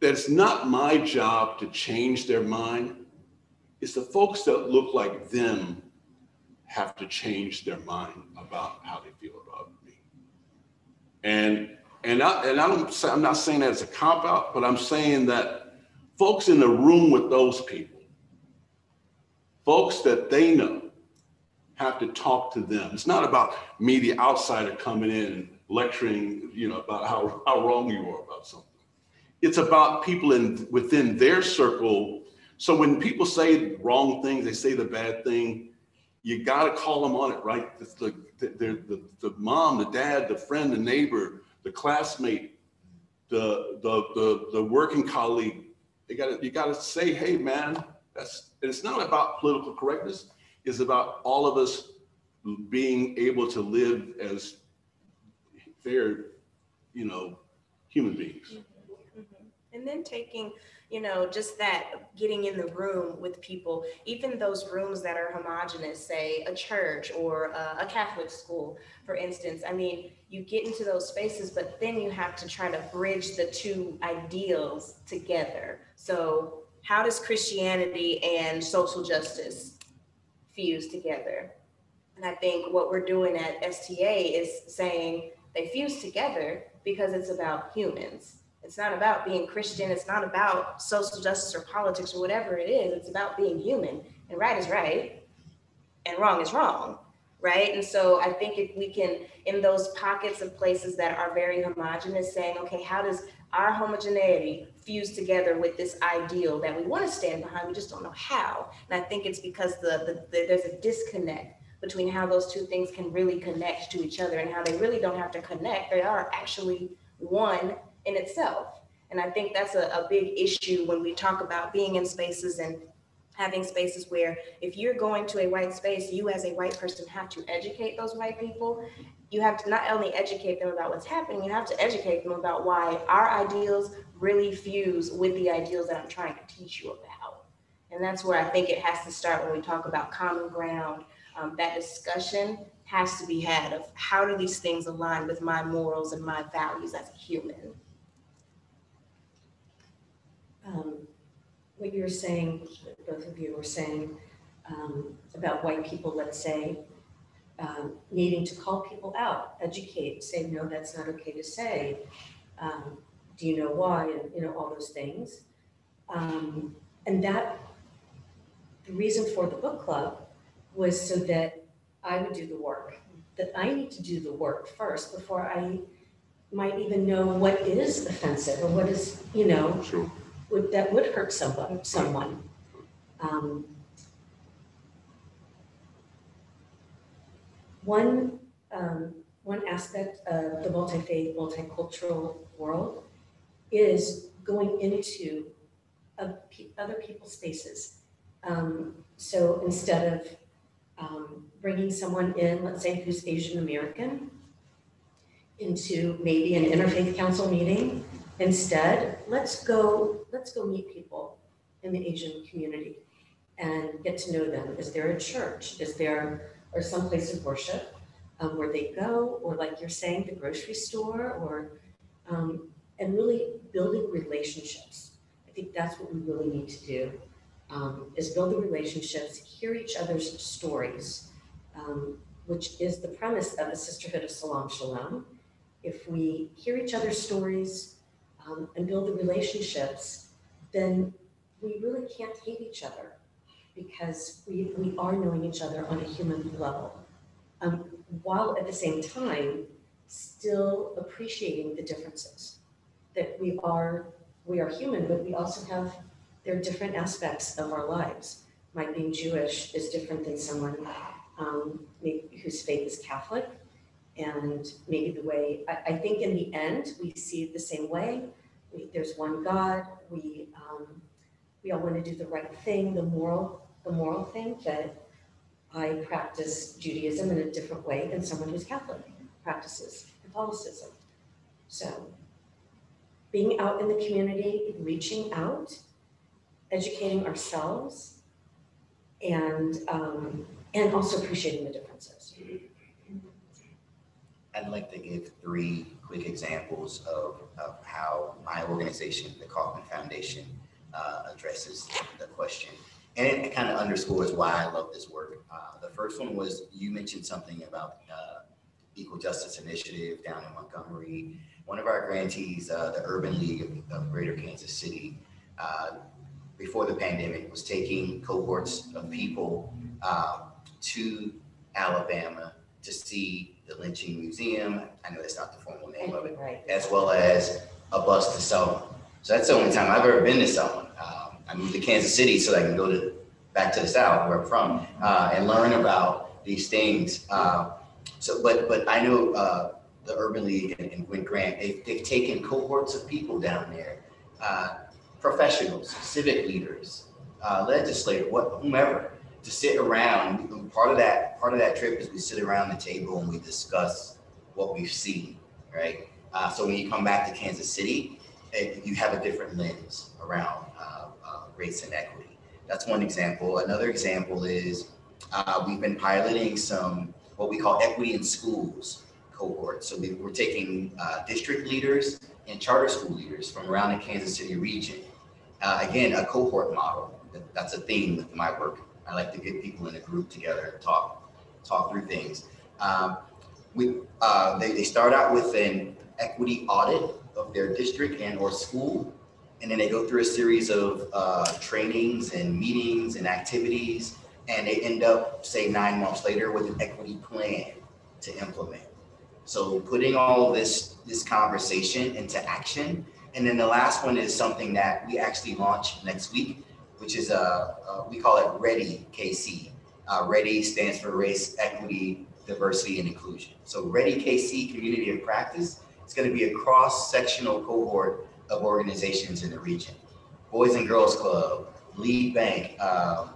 That it's not my job to change their mind. It's the folks that look like them have to change their mind about how they feel about me. And and I and I don't say, I'm not saying that as a cop out, but I'm saying that folks in the room with those people, folks that they know, have to talk to them. It's not about me, the outsider, coming in and lecturing, you know, about how, how wrong you are about something. It's about people in within their circle. So when people say wrong things, they say the bad thing, you got to call them on it, right? The, the, the, the mom, the dad, the friend, the neighbor, the classmate, the, the, the, the working colleague. You got to, you got to say, hey, man, that's, it's not about political correctness. It's about all of us being able to live as fair, you know, human beings. Mhm. And then taking, you know, just that getting in the room with people, even those rooms that are homogenous, say a church or a, Catholic school, for instance. I mean, you get into those spaces, but then you have to try to bridge the two ideals together. So, how does Christianity and social justice fuse together? And I think what we're doing at STA is saying they fuse together because it's about humans. It's not about being Christian. It's not about social justice or politics or whatever it is. It's about being human. And right is right, and wrong is wrong, right? And so I think if we can, in those pockets of places that are very homogenous, saying, okay, how does our homogeneity fuse together with this ideal that we want to stand behind? We just don't know how. And I think it's because the, the, the there's a disconnect between how those two things can really connect to each other and how they really don't have to connect. They are actually one in itself. And I think that's a, a big issue when we talk about being in spaces and having spaces where if you're going to a white space, you as a white person have to educate those white people. You have to not only educate them about what's happening, you have to educate them about why our ideals really fuse with the ideals that I'm trying to teach you about. And that's where I think it has to start when we talk about common ground um, that discussion has to be had of how do these things align with my morals and my values as a human. Um, What you were saying, both of you were saying um, about white people, let's say, um, needing to call people out, educate, say, no, that's not okay to say. Um, Do you know why? And, you know, all those things. Um, And that, the reason for the book club was so that I would do the work, that I need to do the work first before I might even know what is offensive or what is, you know, Sure. Would, that would hurt someone, someone. Um, One, um, one aspect of the multi-faith, multicultural world is going into other people's spaces. Um, so instead of um, bringing someone in, let's say who's Asian American, into maybe an interfaith council meeting, instead, let's go, let's go meet people in the Asian community and get to know them. Is there a church? Is there, or some place of worship um, where they go? Or like you're saying, the grocery store or, um, and really building relationships. I think that's what we really need to do um, is build the relationships, hear each other's stories, um, which is the premise of the Sisterhood of Salaam Shalom. If we hear each other's stories um, and build the relationships, then we really can't hate each other because we, we are knowing each other on a human level. Um, while at the same time, still appreciating the differences. That we are, we are human, but we also have there are different aspects of our lives. my being Jewish is different than someone um, whose faith is Catholic. And maybe the way, I, I think in the end, we see it the same way. We, there's one God, we, um, we all want to do the right thing, the moral, the moral thing, that I practice Judaism in a different way than someone who's Catholic practices Catholicism. So being out in the community, reaching out, educating ourselves, and um, and also appreciating the differences. I'd like to give three quick examples of, of how my organization, the Kauffman Foundation, uh, addresses the question. And it kind of underscores why I love this work. Uh, the first one was you mentioned something about uh, Equal Justice Initiative down in Montgomery. One of our grantees, uh, the Urban League of, of Greater Kansas City, uh, before the pandemic, was taking cohorts of people uh, to Alabama to see the lynching museum. I know that's not the formal name of it, Right. as well as a bus to Selma. So that's the only time I've ever been to Selma. Um, I moved to Kansas City so I can go to back to the South where I'm from uh, and learn about these things. Uh, so, but but I know uh, the Urban League and, and Gwen Grant. They've, they've taken cohorts of people down there, uh, professionals, civic leaders, uh, legislators, what whomever, to sit around. Part of that part of that trip is we sit around the table and we discuss what we've seen, right? Uh, so when you come back to Kansas City, eh, you have a different lens around uh, uh, race and equity. That's one example. Another example is uh, we've been piloting some what we call equity in schools cohorts. So we, we're taking uh, district leaders and charter school leaders from around the Kansas City region. Uh, again, a cohort model. That's a theme with my work. I like to get people in a group together and talk, talk through things. Um, we, uh, they, they start out with an equity audit of their district and or school. And then they go through a series of uh, trainings and meetings and activities. And they end up, say, nine months later with an equity plan to implement. So putting all this, this conversation into action. And then the last one is something that we actually launch next week, which is, uh, uh, we call it READY KC. Uh, READY stands for Race, Equity, Diversity, and Inclusion. So READY KC Community of Practice is going to be a cross-sectional cohort of organizations in the region. Boys and Girls Club, Lead Bank, um,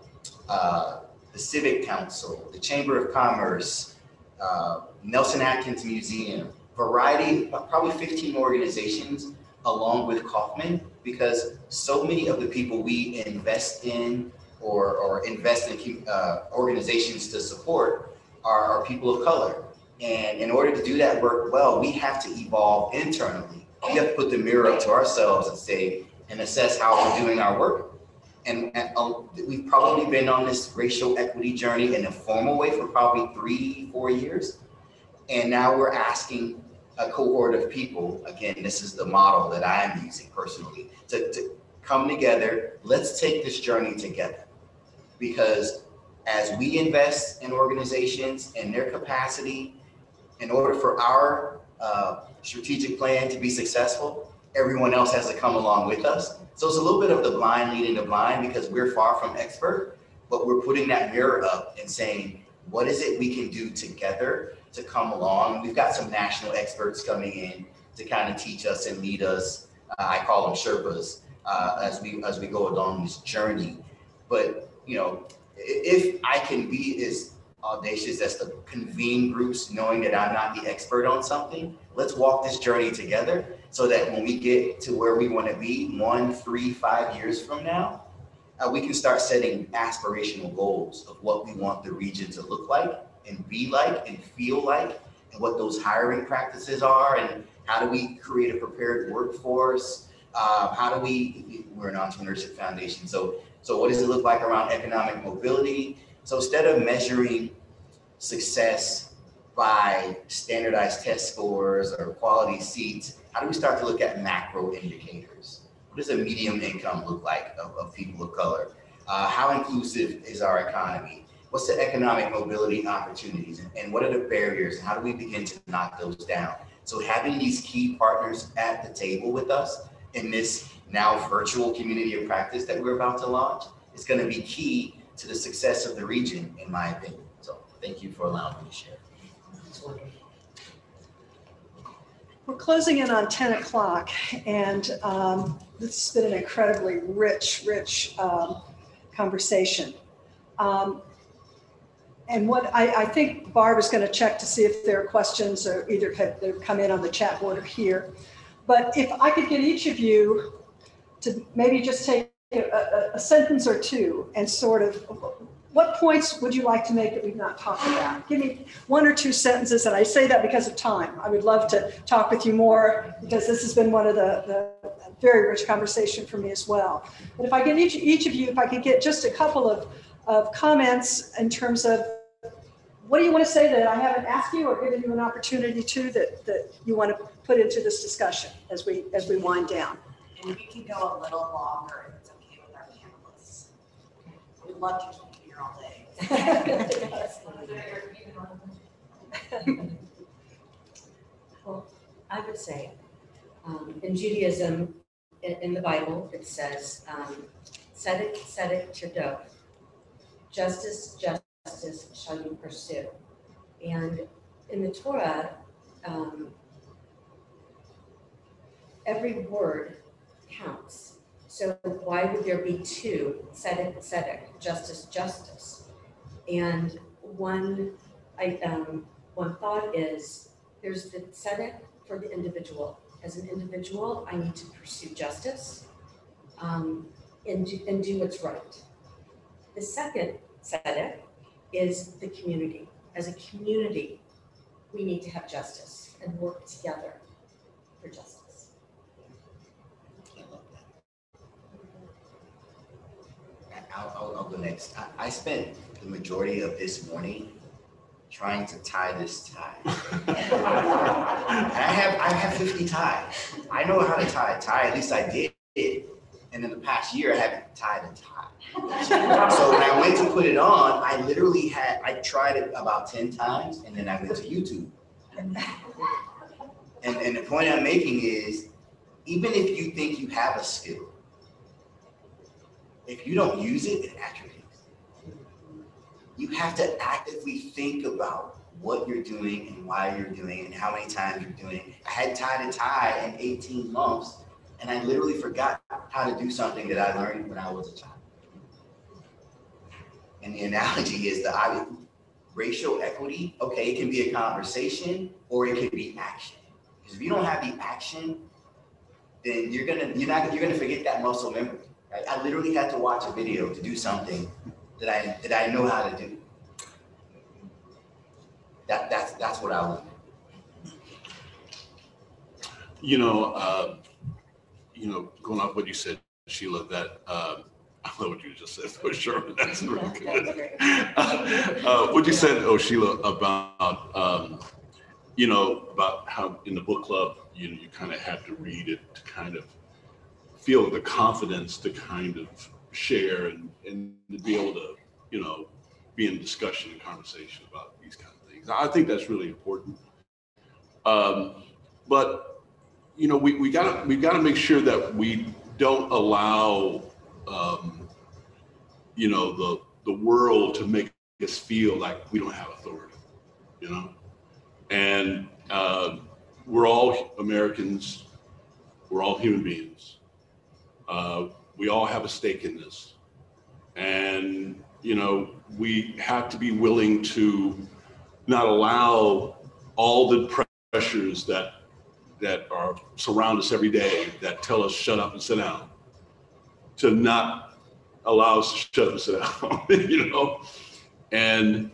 uh, the Civic Council, the Chamber of Commerce, uh, Nelson Atkins Museum, variety, probably 15 organizations along with Kauffman, because so many of the people we invest in or, or invest in uh, organizations to support are, are people of color. And in order to do that work well, we have to evolve internally. We have to put the mirror up to ourselves and say, and assess how we're doing our work. And, uh, we've probably been on this racial equity journey in a formal way for probably three, four years. And now we're asking a cohort of people, again, this is the model that I'm using personally, to, to come together. Let's take this journey together. Because as we invest in organizations and their capacity, in order for our uh, strategic plan to be successful, everyone else has to come along with us. So it's a little bit of the blind leading the blind because we're far from expert, but we're putting that mirror up and saying, what is it we can do together to come along? We've got some national experts coming in to kind of teach us and lead us. Uh, I call them Sherpas uh, as we as we go along this journey. But you know, if I can be as audacious as to convene groups, knowing that I'm not the expert on something, let's walk this journey together so that when we get to where we want to be one, three, five years from now, uh, we can start setting aspirational goals of what we want the region to look like and be like and feel like, and what those hiring practices are, and how do we create a prepared workforce? Uh, how do we? We're an entrepreneurship foundation, so so what does it look like around economic mobility? So instead of measuring success by standardized test scores or quality seats, how do we start to look at macro indicators? What does a medium income look like of, of people of color? Uh, how inclusive is our economy? What's the economic mobility opportunities and, and what are the barriers? And how do we begin to knock those down? So having these key partners at the table with us in this now virtual community of practice that we're about to launch is going to be key to the success of the region, in my opinion. So thank you for allowing me to share. We're closing in on 10 o'clock, and um, this has been an incredibly rich, rich um, conversation. Um, And what I, I think Barb is going to check to see if there are questions or either have they've come in on the chat board or here. But if I could get each of you to maybe just take a, a- sentence or two and sort of, what points would you like to make that we've not talked about? Give me one or two sentences, and I say that because of time. I would love to talk with you more because this has been one of the, the very rich conversation for me as well. But if I get each, each of you, if I could get just a couple of, of comments in terms of what do you want to say that I haven't asked you or given you an opportunity to that, that you want to put into this discussion as we, as we wind down? And we can go a little longer if it's okay with our panelists. We'd love to keep you here all day. Well, I would say, um, in Judaism, in, in the Bible, it says, um, tzedek, tzedek, tirdof. Justice, justice shall you pursue. And in the Torah, um, every word counts. So why would there be two, tzedek, tzedek, justice, justice? And one, I, um, one thought is, there's the tzedek for the individual. As an individual, I need to pursue justice um, and, do, and do what's right. The second tzedek is the community. As a community, we need to have justice and work together for justice. I love that. I'll, I'll, I'll go next. I, I spent the majority of this morning trying to tie this tie. I have, I have fifty ties. I know how to tie a tie, at least I did. And in the past year, I haven't tied a tie. So when I went to put it on, I literally had, I tried it about ten times and then I went to YouTube. And, and the point I'm making is, even if you think you have a skill, if you don't use it, it atrophies. You have to actively think about what you're doing and why you're doing it and how many times you're doing it. I had tied a tie in 18 months and I literally forgot how to do something that I learned when I was a child. And the analogy [LAUGHS] is the racial equity, okay, it can be a conversation or it can be action. Because if you don't have the action, then you're gonna you're not you're gonna forget that muscle memory. Right? I literally had to watch a video to do something that I that I know how to do. That that's that's what I learned. You know, uh, you know, going off what you said, Sheila, that, uh, I love what you just said for sure. [LAUGHS] That's real good. [LAUGHS] Uh, what you said, oh Sheila, about, um, you know, about how in the book club, you know, you kind of have to read it to kind of feel the confidence to kind of share and, and to be able to, you know, be in discussion and conversation about these kind of things. I think that's really important. Um, but you know, we, we gotta, we gotta make sure that we don't allow, um, you know, the, the world to make us feel like we don't have authority, you know? And, uh, we're all Americans, we're all human beings. Uh, we all have a stake in this. And, you know, we have to be willing to not allow all the pressures that that are surround us every day that tell us shut up and sit down to not allow us to shut and down [LAUGHS] you know and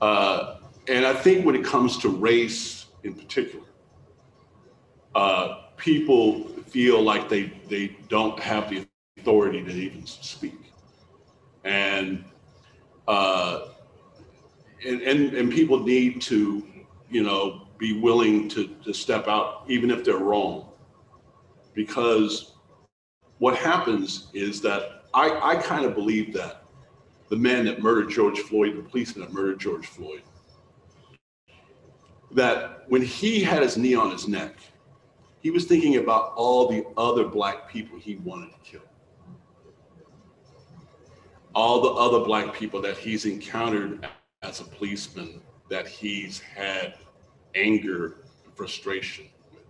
uh and i think when it comes to race in particular uh people feel like they they don't have the authority to even speak and uh and and, and people need to you know be willing to, to step out, even if they're wrong. Because what happens is that I, I kind of believe that the man that murdered George Floyd, the policeman that murdered George Floyd, that when he had his knee on his neck, he was thinking about all the other black people he wanted to kill. all the other black people that he's encountered as a policeman that he's had anger, and frustration with.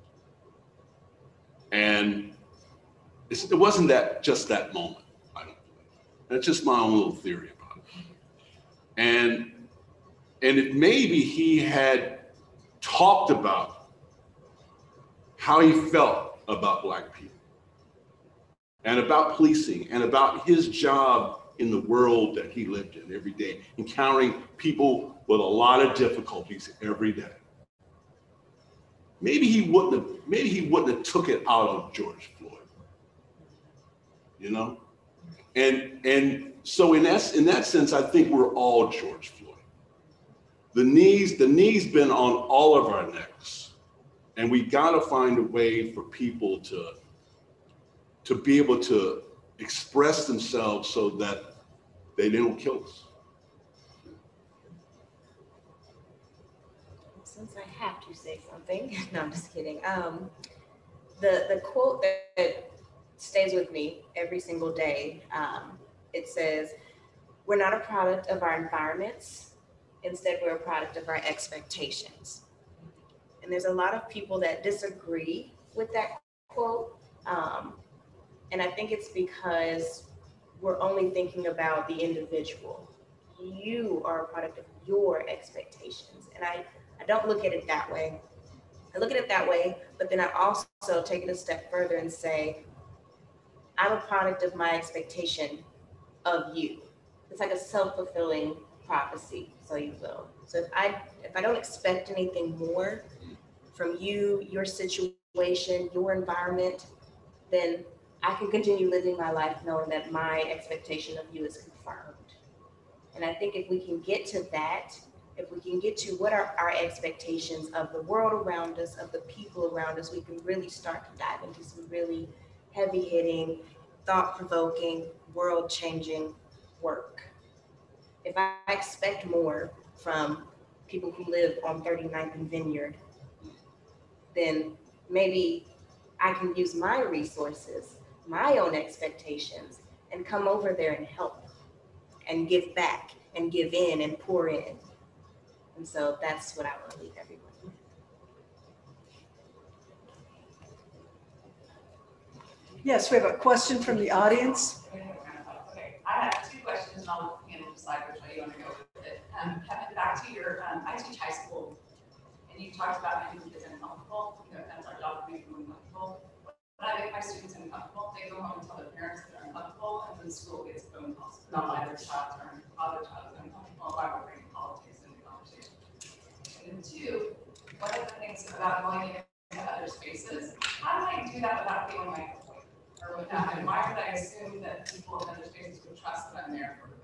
And it's, it wasn't that just that moment, I don't believe. That's just my own little theory about it. And and it maybe he had talked about how he felt about black people and about policing and about his job in the world that he lived in every day, encountering people with a lot of difficulties every day. Maybe he wouldn't have, maybe he wouldn't have took it out of George Floyd. You know? And and so in that in that sense, I think we're all George Floyd. The knees, the knee's been on all of our necks. And we gotta find a way for people to to be able to express themselves so that they don't kill us. Since I have to say something, [LAUGHS] no, I'm just kidding. Um, the the quote that, that stays with me every single day. Um, it says, "We're not a product of our environments. Instead, we're a product of our expectations." And there's a lot of people that disagree with that quote, um, and I think it's because we're only thinking about the individual. You are a product of your expectations, and I I don't look at it that way. I look at it that way, but then I also take it a step further and say, I'm a product of my expectation of you. It's like a self-fulfilling prophecy, so you will. So if I if I don't expect anything more from you, your situation, your environment, then I can continue living my life knowing that my expectation of you is confirmed. And I think if we can get to that, if we can get to what are our expectations of the world around us, of the people around us, we can really start to dive into some really heavy hitting, thought provoking, world changing work. If I expect more from people who live on 39th and Vineyard, then maybe I can use my resources, my own expectations, and come over there and help and give back and give in and pour in. And so that's what I want to leave everyone Yes, we have a question from the audience. I have two questions and I'll hand it decide which way you want to go with it. Um, Kevin, back to your, um, I teach high school and you talked about making kids uncomfortable, you know, that's our job to them uncomfortable. When I make my students uncomfortable, they go home and tell their parents that they're uncomfortable and then school gets phone calls, not their child or other child uncomfortable, why we're bringing politics into the conversation. And then two, one of the things about going into other spaces, how do I do that without feeling like Or without, and why would I assume that people in other spaces would trust that I'm there for the,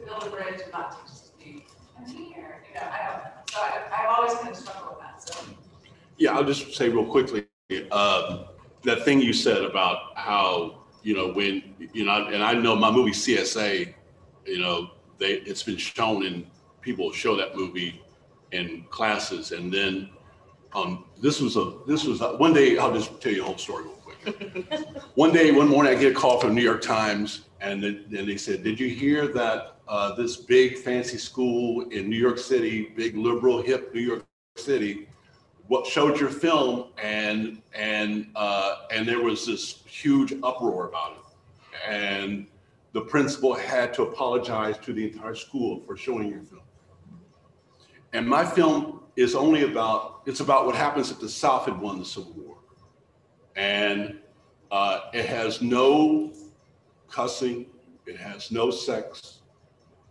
to, build a bridge and not to just be, I'm here, you know, I don't know. So I, I've always kind of struggled with that, so. Yeah, I'll just say real quickly, um, that thing you said about how, you know, when, you know, and I know my movie CSA, you know, they, it's been shown in, people show that movie in classes and then, um, this was a, this was, a- one day, I'll just tell you a whole story. One day, one morning, I get a call from the New York Times and then, they said, did you hear that, uh, this big fancy school in New York City, big liberal hip New York City, what showed your film and and uh, and there was this huge uproar about it. And the principal had to apologize to the entire school for showing your film. And my film is only about it's about what happens if the south had won the civil war and uh, it has no cussing it has no sex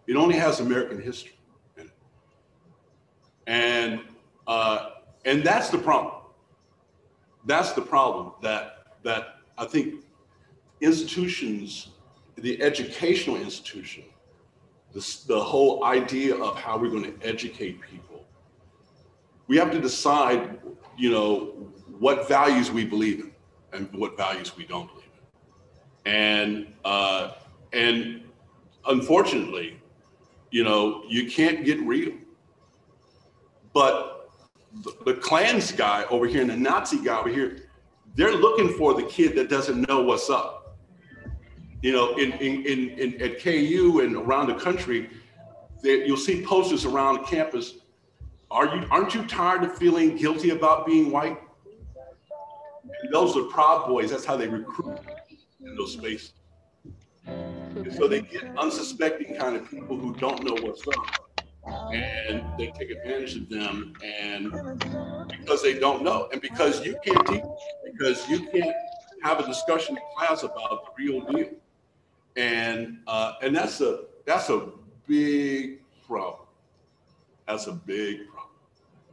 it only has american history in it and uh, and that's the problem. That's the problem that that I think institutions, the educational institution, the, the whole idea of how we're going to educate people, we have to decide, you know, what values we believe in and what values we don't believe in. And uh, and unfortunately, you know, you can't get real. But the, the Klans guy over here and the Nazi guy over here, they're looking for the kid that doesn't know what's up. You know, in, in, in, in, at KU and around the country, there, you'll see posters around campus. Are you, aren't you tired of feeling guilty about being white? Those are Proud Boys. That's how they recruit in those spaces. And so they get unsuspecting kind of people who don't know what's up. And they take advantage of them and because they don't know and because you can't teach, because you can't have a discussion in class about the real deal. And uh, and that's a that's a big problem. That's a big problem.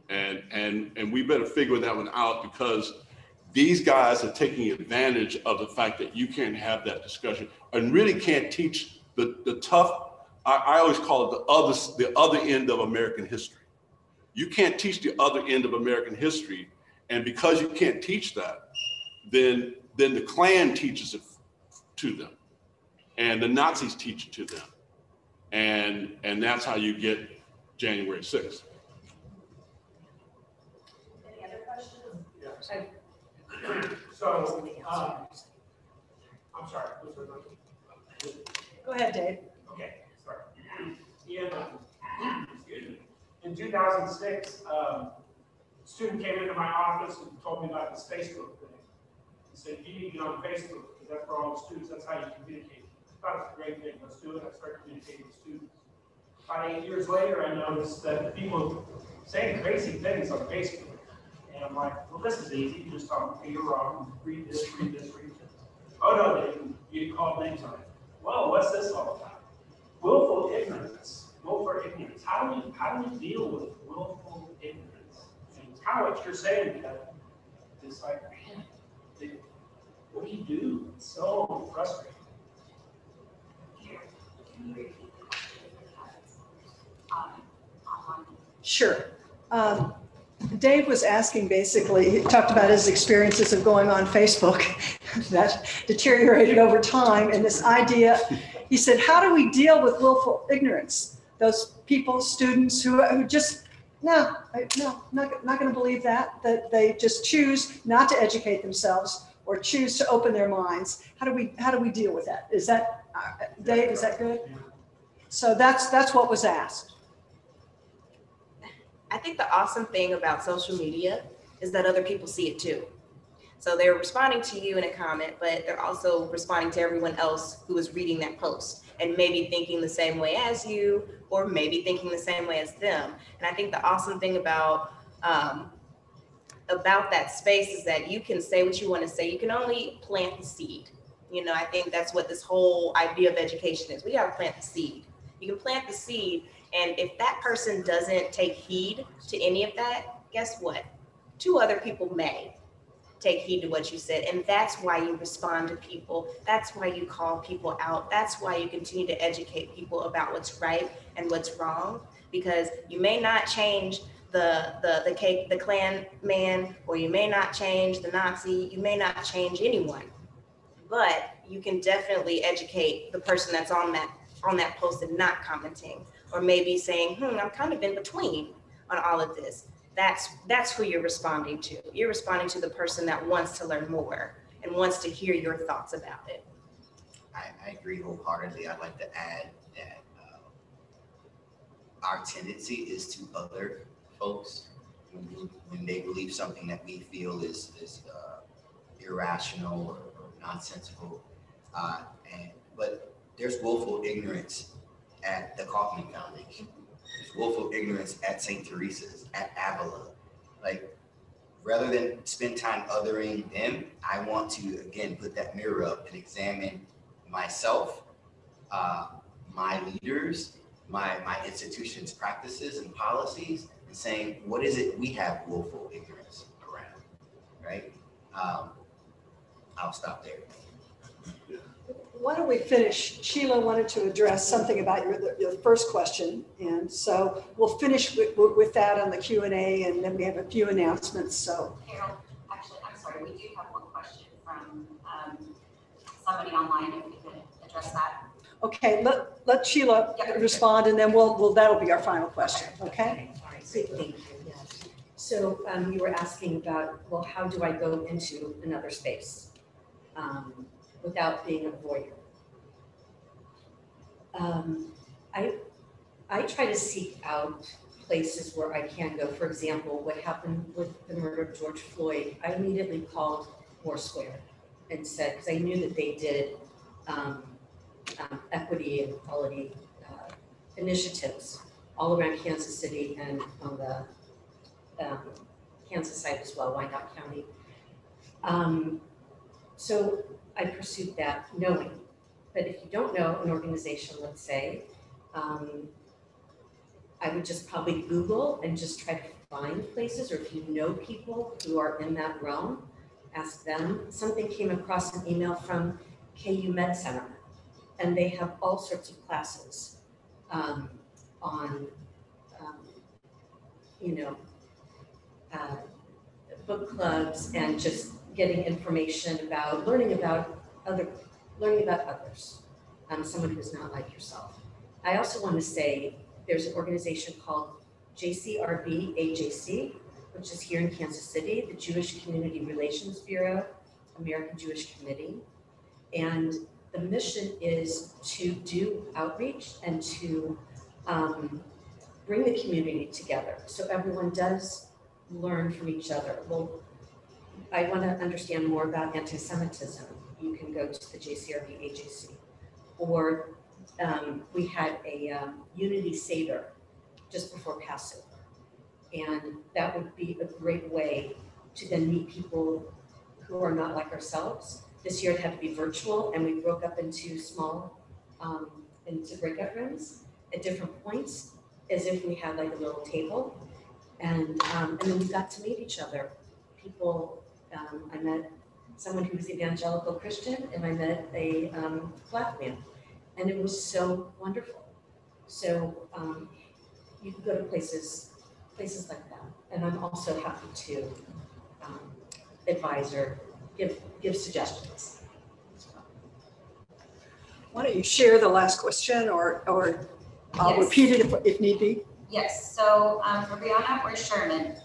And and and we better figure that one out because these guys are taking advantage of the fact that you can't have that discussion and really can't teach the, the tough, I, I always call it the other, the other end of American history. You can't teach the other end of American history. And because you can't teach that, then, then the Klan teaches it to them. And the Nazis teach it to them. And, and that's how you get January 6th. Any other questions? So, um, I'm sorry, was there another- Go ahead, Dave. Okay, sorry. In, uh, excuse me, in two thousand six, um, a student came into my office and told me about this Facebook thing. He said, you need to get on Facebook, because that's for all the students, that's how you communicate. I thought it was a great thing, let's do it, I started communicating with students. About eight years later, I noticed that people saying crazy things on Facebook. And I'm like, well, this is easy, you just them, okay, you're wrong, read this, read this, read this. Oh, no, they, you called names on it. Whoa, what's this all about? Willful ignorance, willful ignorance. How do we, how do we deal with willful ignorance? And kind of what you're saying, Kevin. It's like, man, they- what do you do? It's so frustrating. Sure. Um, Dave was asking basically, he talked about his experiences of going on Facebook [LAUGHS] that deteriorated over time. And this idea, he said, how do we deal with willful ignorance? Those people, students who, who just, no, I- no, not, not going to believe that, that they just choose not to educate themselves or choose to open their minds. How do we, how do we deal with that? Is that, uh, Dave, is that good? So that's, that's what was asked. I think the awesome thing about social media is that other people see it too. So they're responding to you in a comment, but they're also responding to everyone else who is reading that post and maybe thinking the same way as you, or maybe thinking the same way as them. And I think the awesome thing about um, about that space is that you can say what you want to say. You can only plant the seed. You know, I think that's what this whole idea of education is. We got to plant the seed. You can plant the seed, and if that person doesn't take heed to any of that, guess what? Two other people may take heed to what you said. And that's why you respond to people. That's why you call people out. That's why you continue to educate people about what's right and what's wrong. Because you may not change the the the cake the Klan man, or you may not change the Nazi, you may not change anyone. But you can definitely educate the person that's on that on that post and not commenting or maybe saying, hmm, I'm kind of in between on all of this. That's that's who you're responding to. You're responding to the person that wants to learn more and wants to hear your thoughts about it. I, I agree wholeheartedly. I'd like to add that uh, our tendency is to other folks when, we- when they believe something that we feel is, is uh, irrational or or nonsensical. Uh, And, but there's willful ignorance at the Kauffman Foundation. There's willful ignorance at St. Teresa's, at Avila. Like, rather than spend time othering them, I want to, again, put that mirror up and examine myself, uh, my leaders, my, my institution's practices and policies, and saying, what is it we have willful ignorance around, right? Um, I'll stop there. Why don't we finish? Sheila wanted to address something about your, your first question. And so we'll finish with, with that on the Q and A and then we have a few announcements. So Carol, actually, I'm sorry, we do have one question from um, somebody online, if we could address that. Okay, let, let Sheila respond and then we'll, we'll, that'll be our final question, okay? Great, thank you, yes. So um, you were asking about, well, how do I go into another space um, without being a voyeur? Um, I, I try to seek out places where I can go. For example, what happened with the murder of George Floyd, I immediately called Foursquare and said, because I knew that they did um, um, equity and equality uh, initiatives all around Kansas City and on the um, Kansas side as well, Wyandotte County. Um, so I pursued that knowing. But if you don't know an organization, let's say, um, I would just probably Google and just try to find places, or if you know people who are in that realm, ask them. Something came across an email from KU Med Center, and they have all sorts of classes um, on, um, you know, uh, book clubs and just getting information about, learning about other, learning about others, um, someone who's not like yourself. I also want to say there's an organization called JCRB AJC, which is here in Kansas City, the Jewish Community Relations Bureau, American Jewish Committee. And the mission is to do outreach and to um, bring the community together. So everyone does learn from each other. Well, I want to understand more about anti-Semitism. You can go to the JCRB AJC. Or um, we had a um, Unity Seder just before Passover. And that would be a great way to then meet people who are not like ourselves. This year it had to be virtual and we broke up into small, um, into breakout rooms at different points, as if we had like a little table. And, um, and then we got to meet each other. People, um, I met someone who was evangelical Christian and I met a, um, black man. And it was so wonderful. So, um, you can go to places, places like that. And I'm also happy to, um, advise or give, give suggestions. Why don't you share the last question or, or I'll Yes. repeat it if, if need be. Yes, so um, for Brianna or Sherman,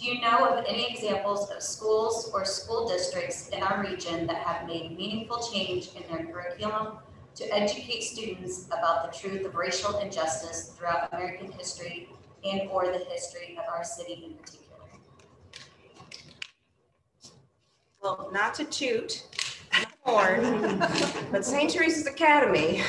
do you know of any examples of schools or school districts in our region that have made meaningful change in their curriculum to educate students about the truth of racial injustice throughout American history and or the history of our city in particular? Well, not to toot horn, but St. Teresa's Academy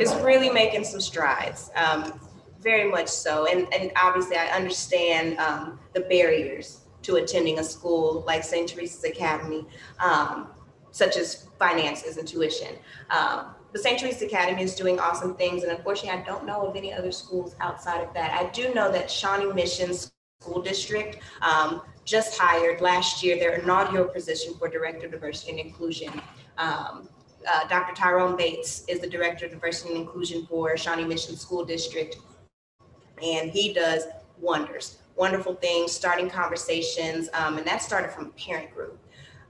is really making some strides, um, very much so. And, and obviously, I understand um, the barriers to attending a school like St. Teresa's Academy, um, such as finances and tuition. Um, but St. Teresa's Academy is doing awesome things, and unfortunately, I don't know of any other schools outside of that. I do know that Shawnee Mission School District um, just hired last year their inaugural position for Director of Diversity and Inclusion. Um, uh, Dr. Tyrone Bates is the Director of Diversity and Inclusion for Shawnee Mission School District. And he does wonders, wonderful things, starting conversations, um, and that started from a parent group.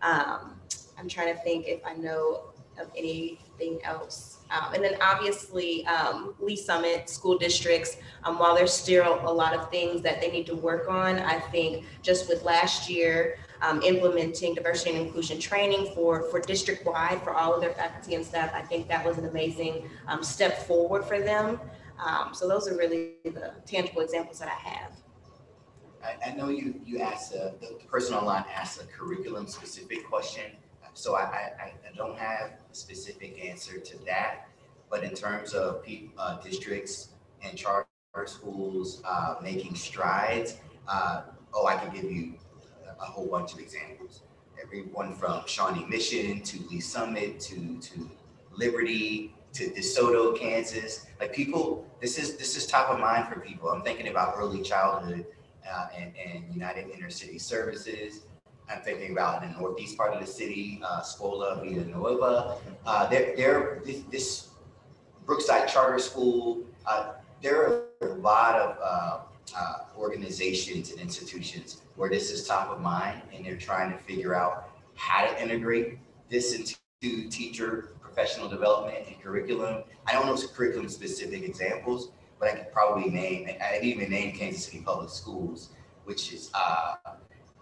Um, I'm trying to think if I know of anything else. Um, and then obviously, um, Lee Summit school districts, um, while there's still a lot of things that they need to work on, I think just with last year, um, implementing diversity and inclusion training for, for district-wide for all of their faculty and staff, I think that was an amazing um, step forward for them. Um, so those are really the tangible examples that I have. I, I know you, you asked, the the person online asked a curriculum specific question. So I, I, I don't have a specific answer to that. But in terms of uh, districts and charter schools, uh, making strides, uh, oh, I can give you a- a whole bunch of examples. Everyone from Shawnee Mission to Lee Summit to, to Liberty to DeSoto, Kansas. Like people, this is, this is top of mind for people. I'm thinking about early childhood uh, and, and United Inner City Services. I'm thinking about the northeast part of the city, uh, Scuola Vita Nuova. Uh, there, there, this, this Brookside Charter School, uh, there are a lot of, uh, uh, organizations and institutions where this is top of mind and they're trying to figure out how to integrate this into teacher professional development and curriculum. I don't know curriculum specific examples, but I could probably name, I would even name Kansas City Public Schools, which is, uh,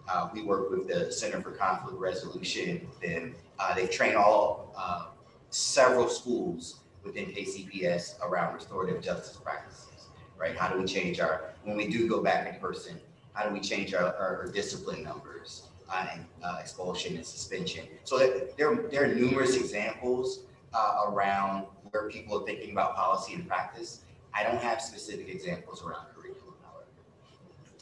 uh, we work with the Center for Conflict Resolution. Then uh, they train all uh, several schools within KCPS around restorative justice practices, right? How do we change our, when we do go back in person, how do we change our, our discipline numbers, uh, uh, expulsion and suspension? So there, there are numerous examples, uh, around where people are thinking about policy and practice. I don't have specific examples around curriculum, however.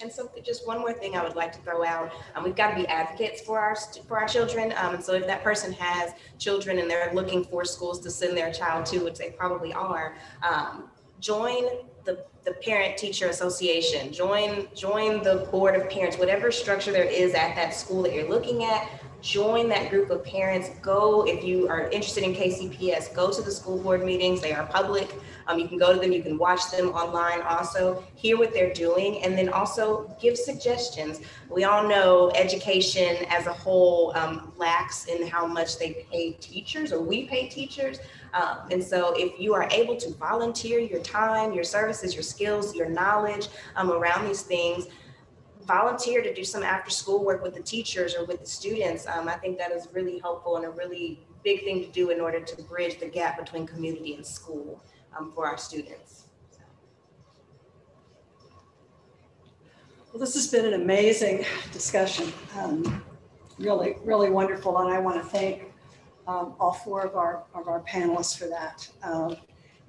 And so just one more thing I would like to throw out, um, we've got to be advocates for our, for our children. Um, and so if that person has children and they're looking for schools to send their child to, which they probably are, um, join the, the parent teacher association, join, join the board of parents, whatever structure there is at that school that you're looking at, join that group of parents. Go, if you are interested in KCPS, go to the school board meetings. They are public. Um, you can go to them, you can watch them online also, hear what they're doing, and then also give suggestions. We all know education as a whole um, lacks in how much they pay teachers or we pay teachers. Um, and so if you are able to volunteer your time, your services, your skills, your knowledge um, around these things, volunteer to do some after school work with the teachers or with the students. Um, I think that is really helpful and a really big thing to do in order to bridge the gap between community and school um, for our students. Well, this has been an amazing discussion. Um, Really, really wonderful, and I want to thank um, all four of our, of our panelists for that. Um,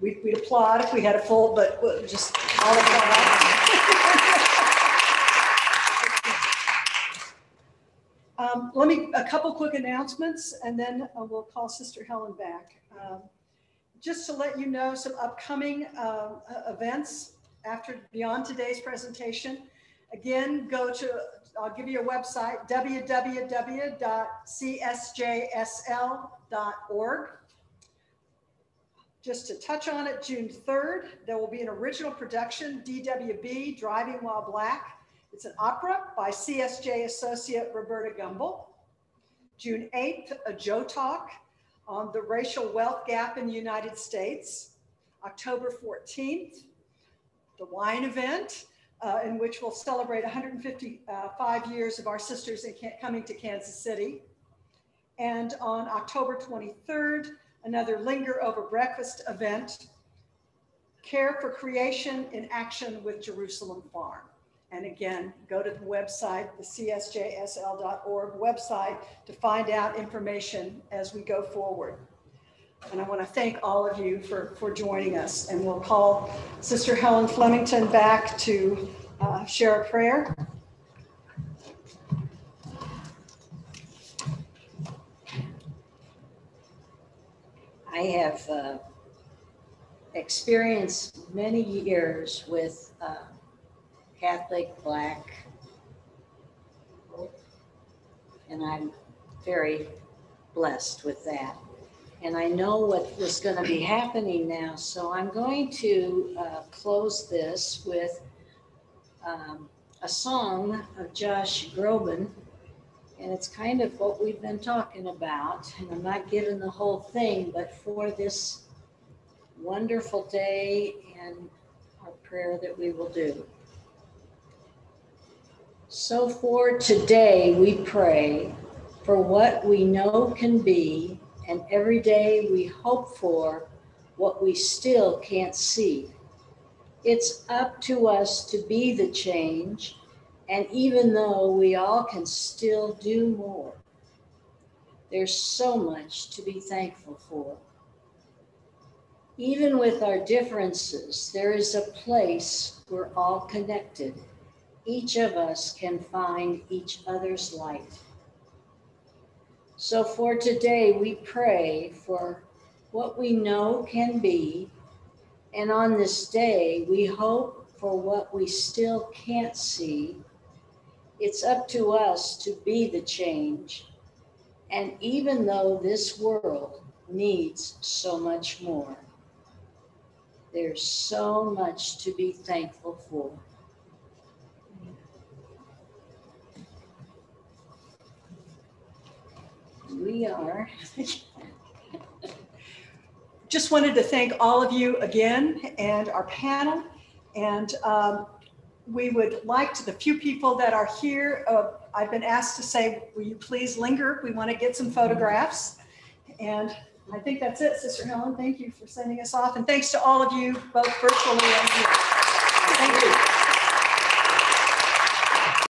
We'd we'd applaud if we had a full, but we'll just all applaud. [LAUGHS] Um, Let me, a couple quick announcements, and then uh, we'll call Sister Helen back. Um, Just to let you know, some upcoming uh, events after, beyond today's presentation. Again, go to, I'll give you a website, www.csjsl.org. Just to touch on it, June 3rd, there will be an original production, DWB, Driving While Black. It's an opera by CSJ associate Roberta Gumbel. June 8th, a Joe Talk on the racial wealth gap in the United States. October 14th, the wine event uh, in which we'll celebrate 155 years of our sisters in coming to Kansas City. And on October 23rd, another Linger Over Breakfast event, Care for Creation in Action with Jerusalem Farm. And again, go to the website, the csjsl.org website to find out information as we go forward. And I want to thank all of you for, for joining us. And we'll call Sister Helen Flemington back to uh, share a prayer. I have uh, experienced many years with uh, Catholic, Black, and I'm very blessed with that. And I know what is going to be happening now, so I'm going to uh, close this with um, a song of Josh Groban. And it's kind of what we've been talking about. And I'm not giving the whole thing, but for this wonderful day and our prayer that we will do. So for today, we pray for what we know can be, and every day we hope for what we still can't see. It's up to us to be the change, and even though we all can still do more, there's so much to be thankful for. Even with our differences, there is a place we're all connected. Each of us can find each other's light. So for today, we pray for what we know can be. And on this day, we hope for what we still can't see. It's up to us to be the change. And even though this world needs so much more, there's so much to be thankful for. We are. Just wanted to thank all of you again and our panel. And um, we would like to, the few people that are here, uh, I've been asked to say, will you please linger? We want to get some photographs. And I think that's it, Sister Helen. Thank you for sending us off. And thanks to all of you, both virtually and here.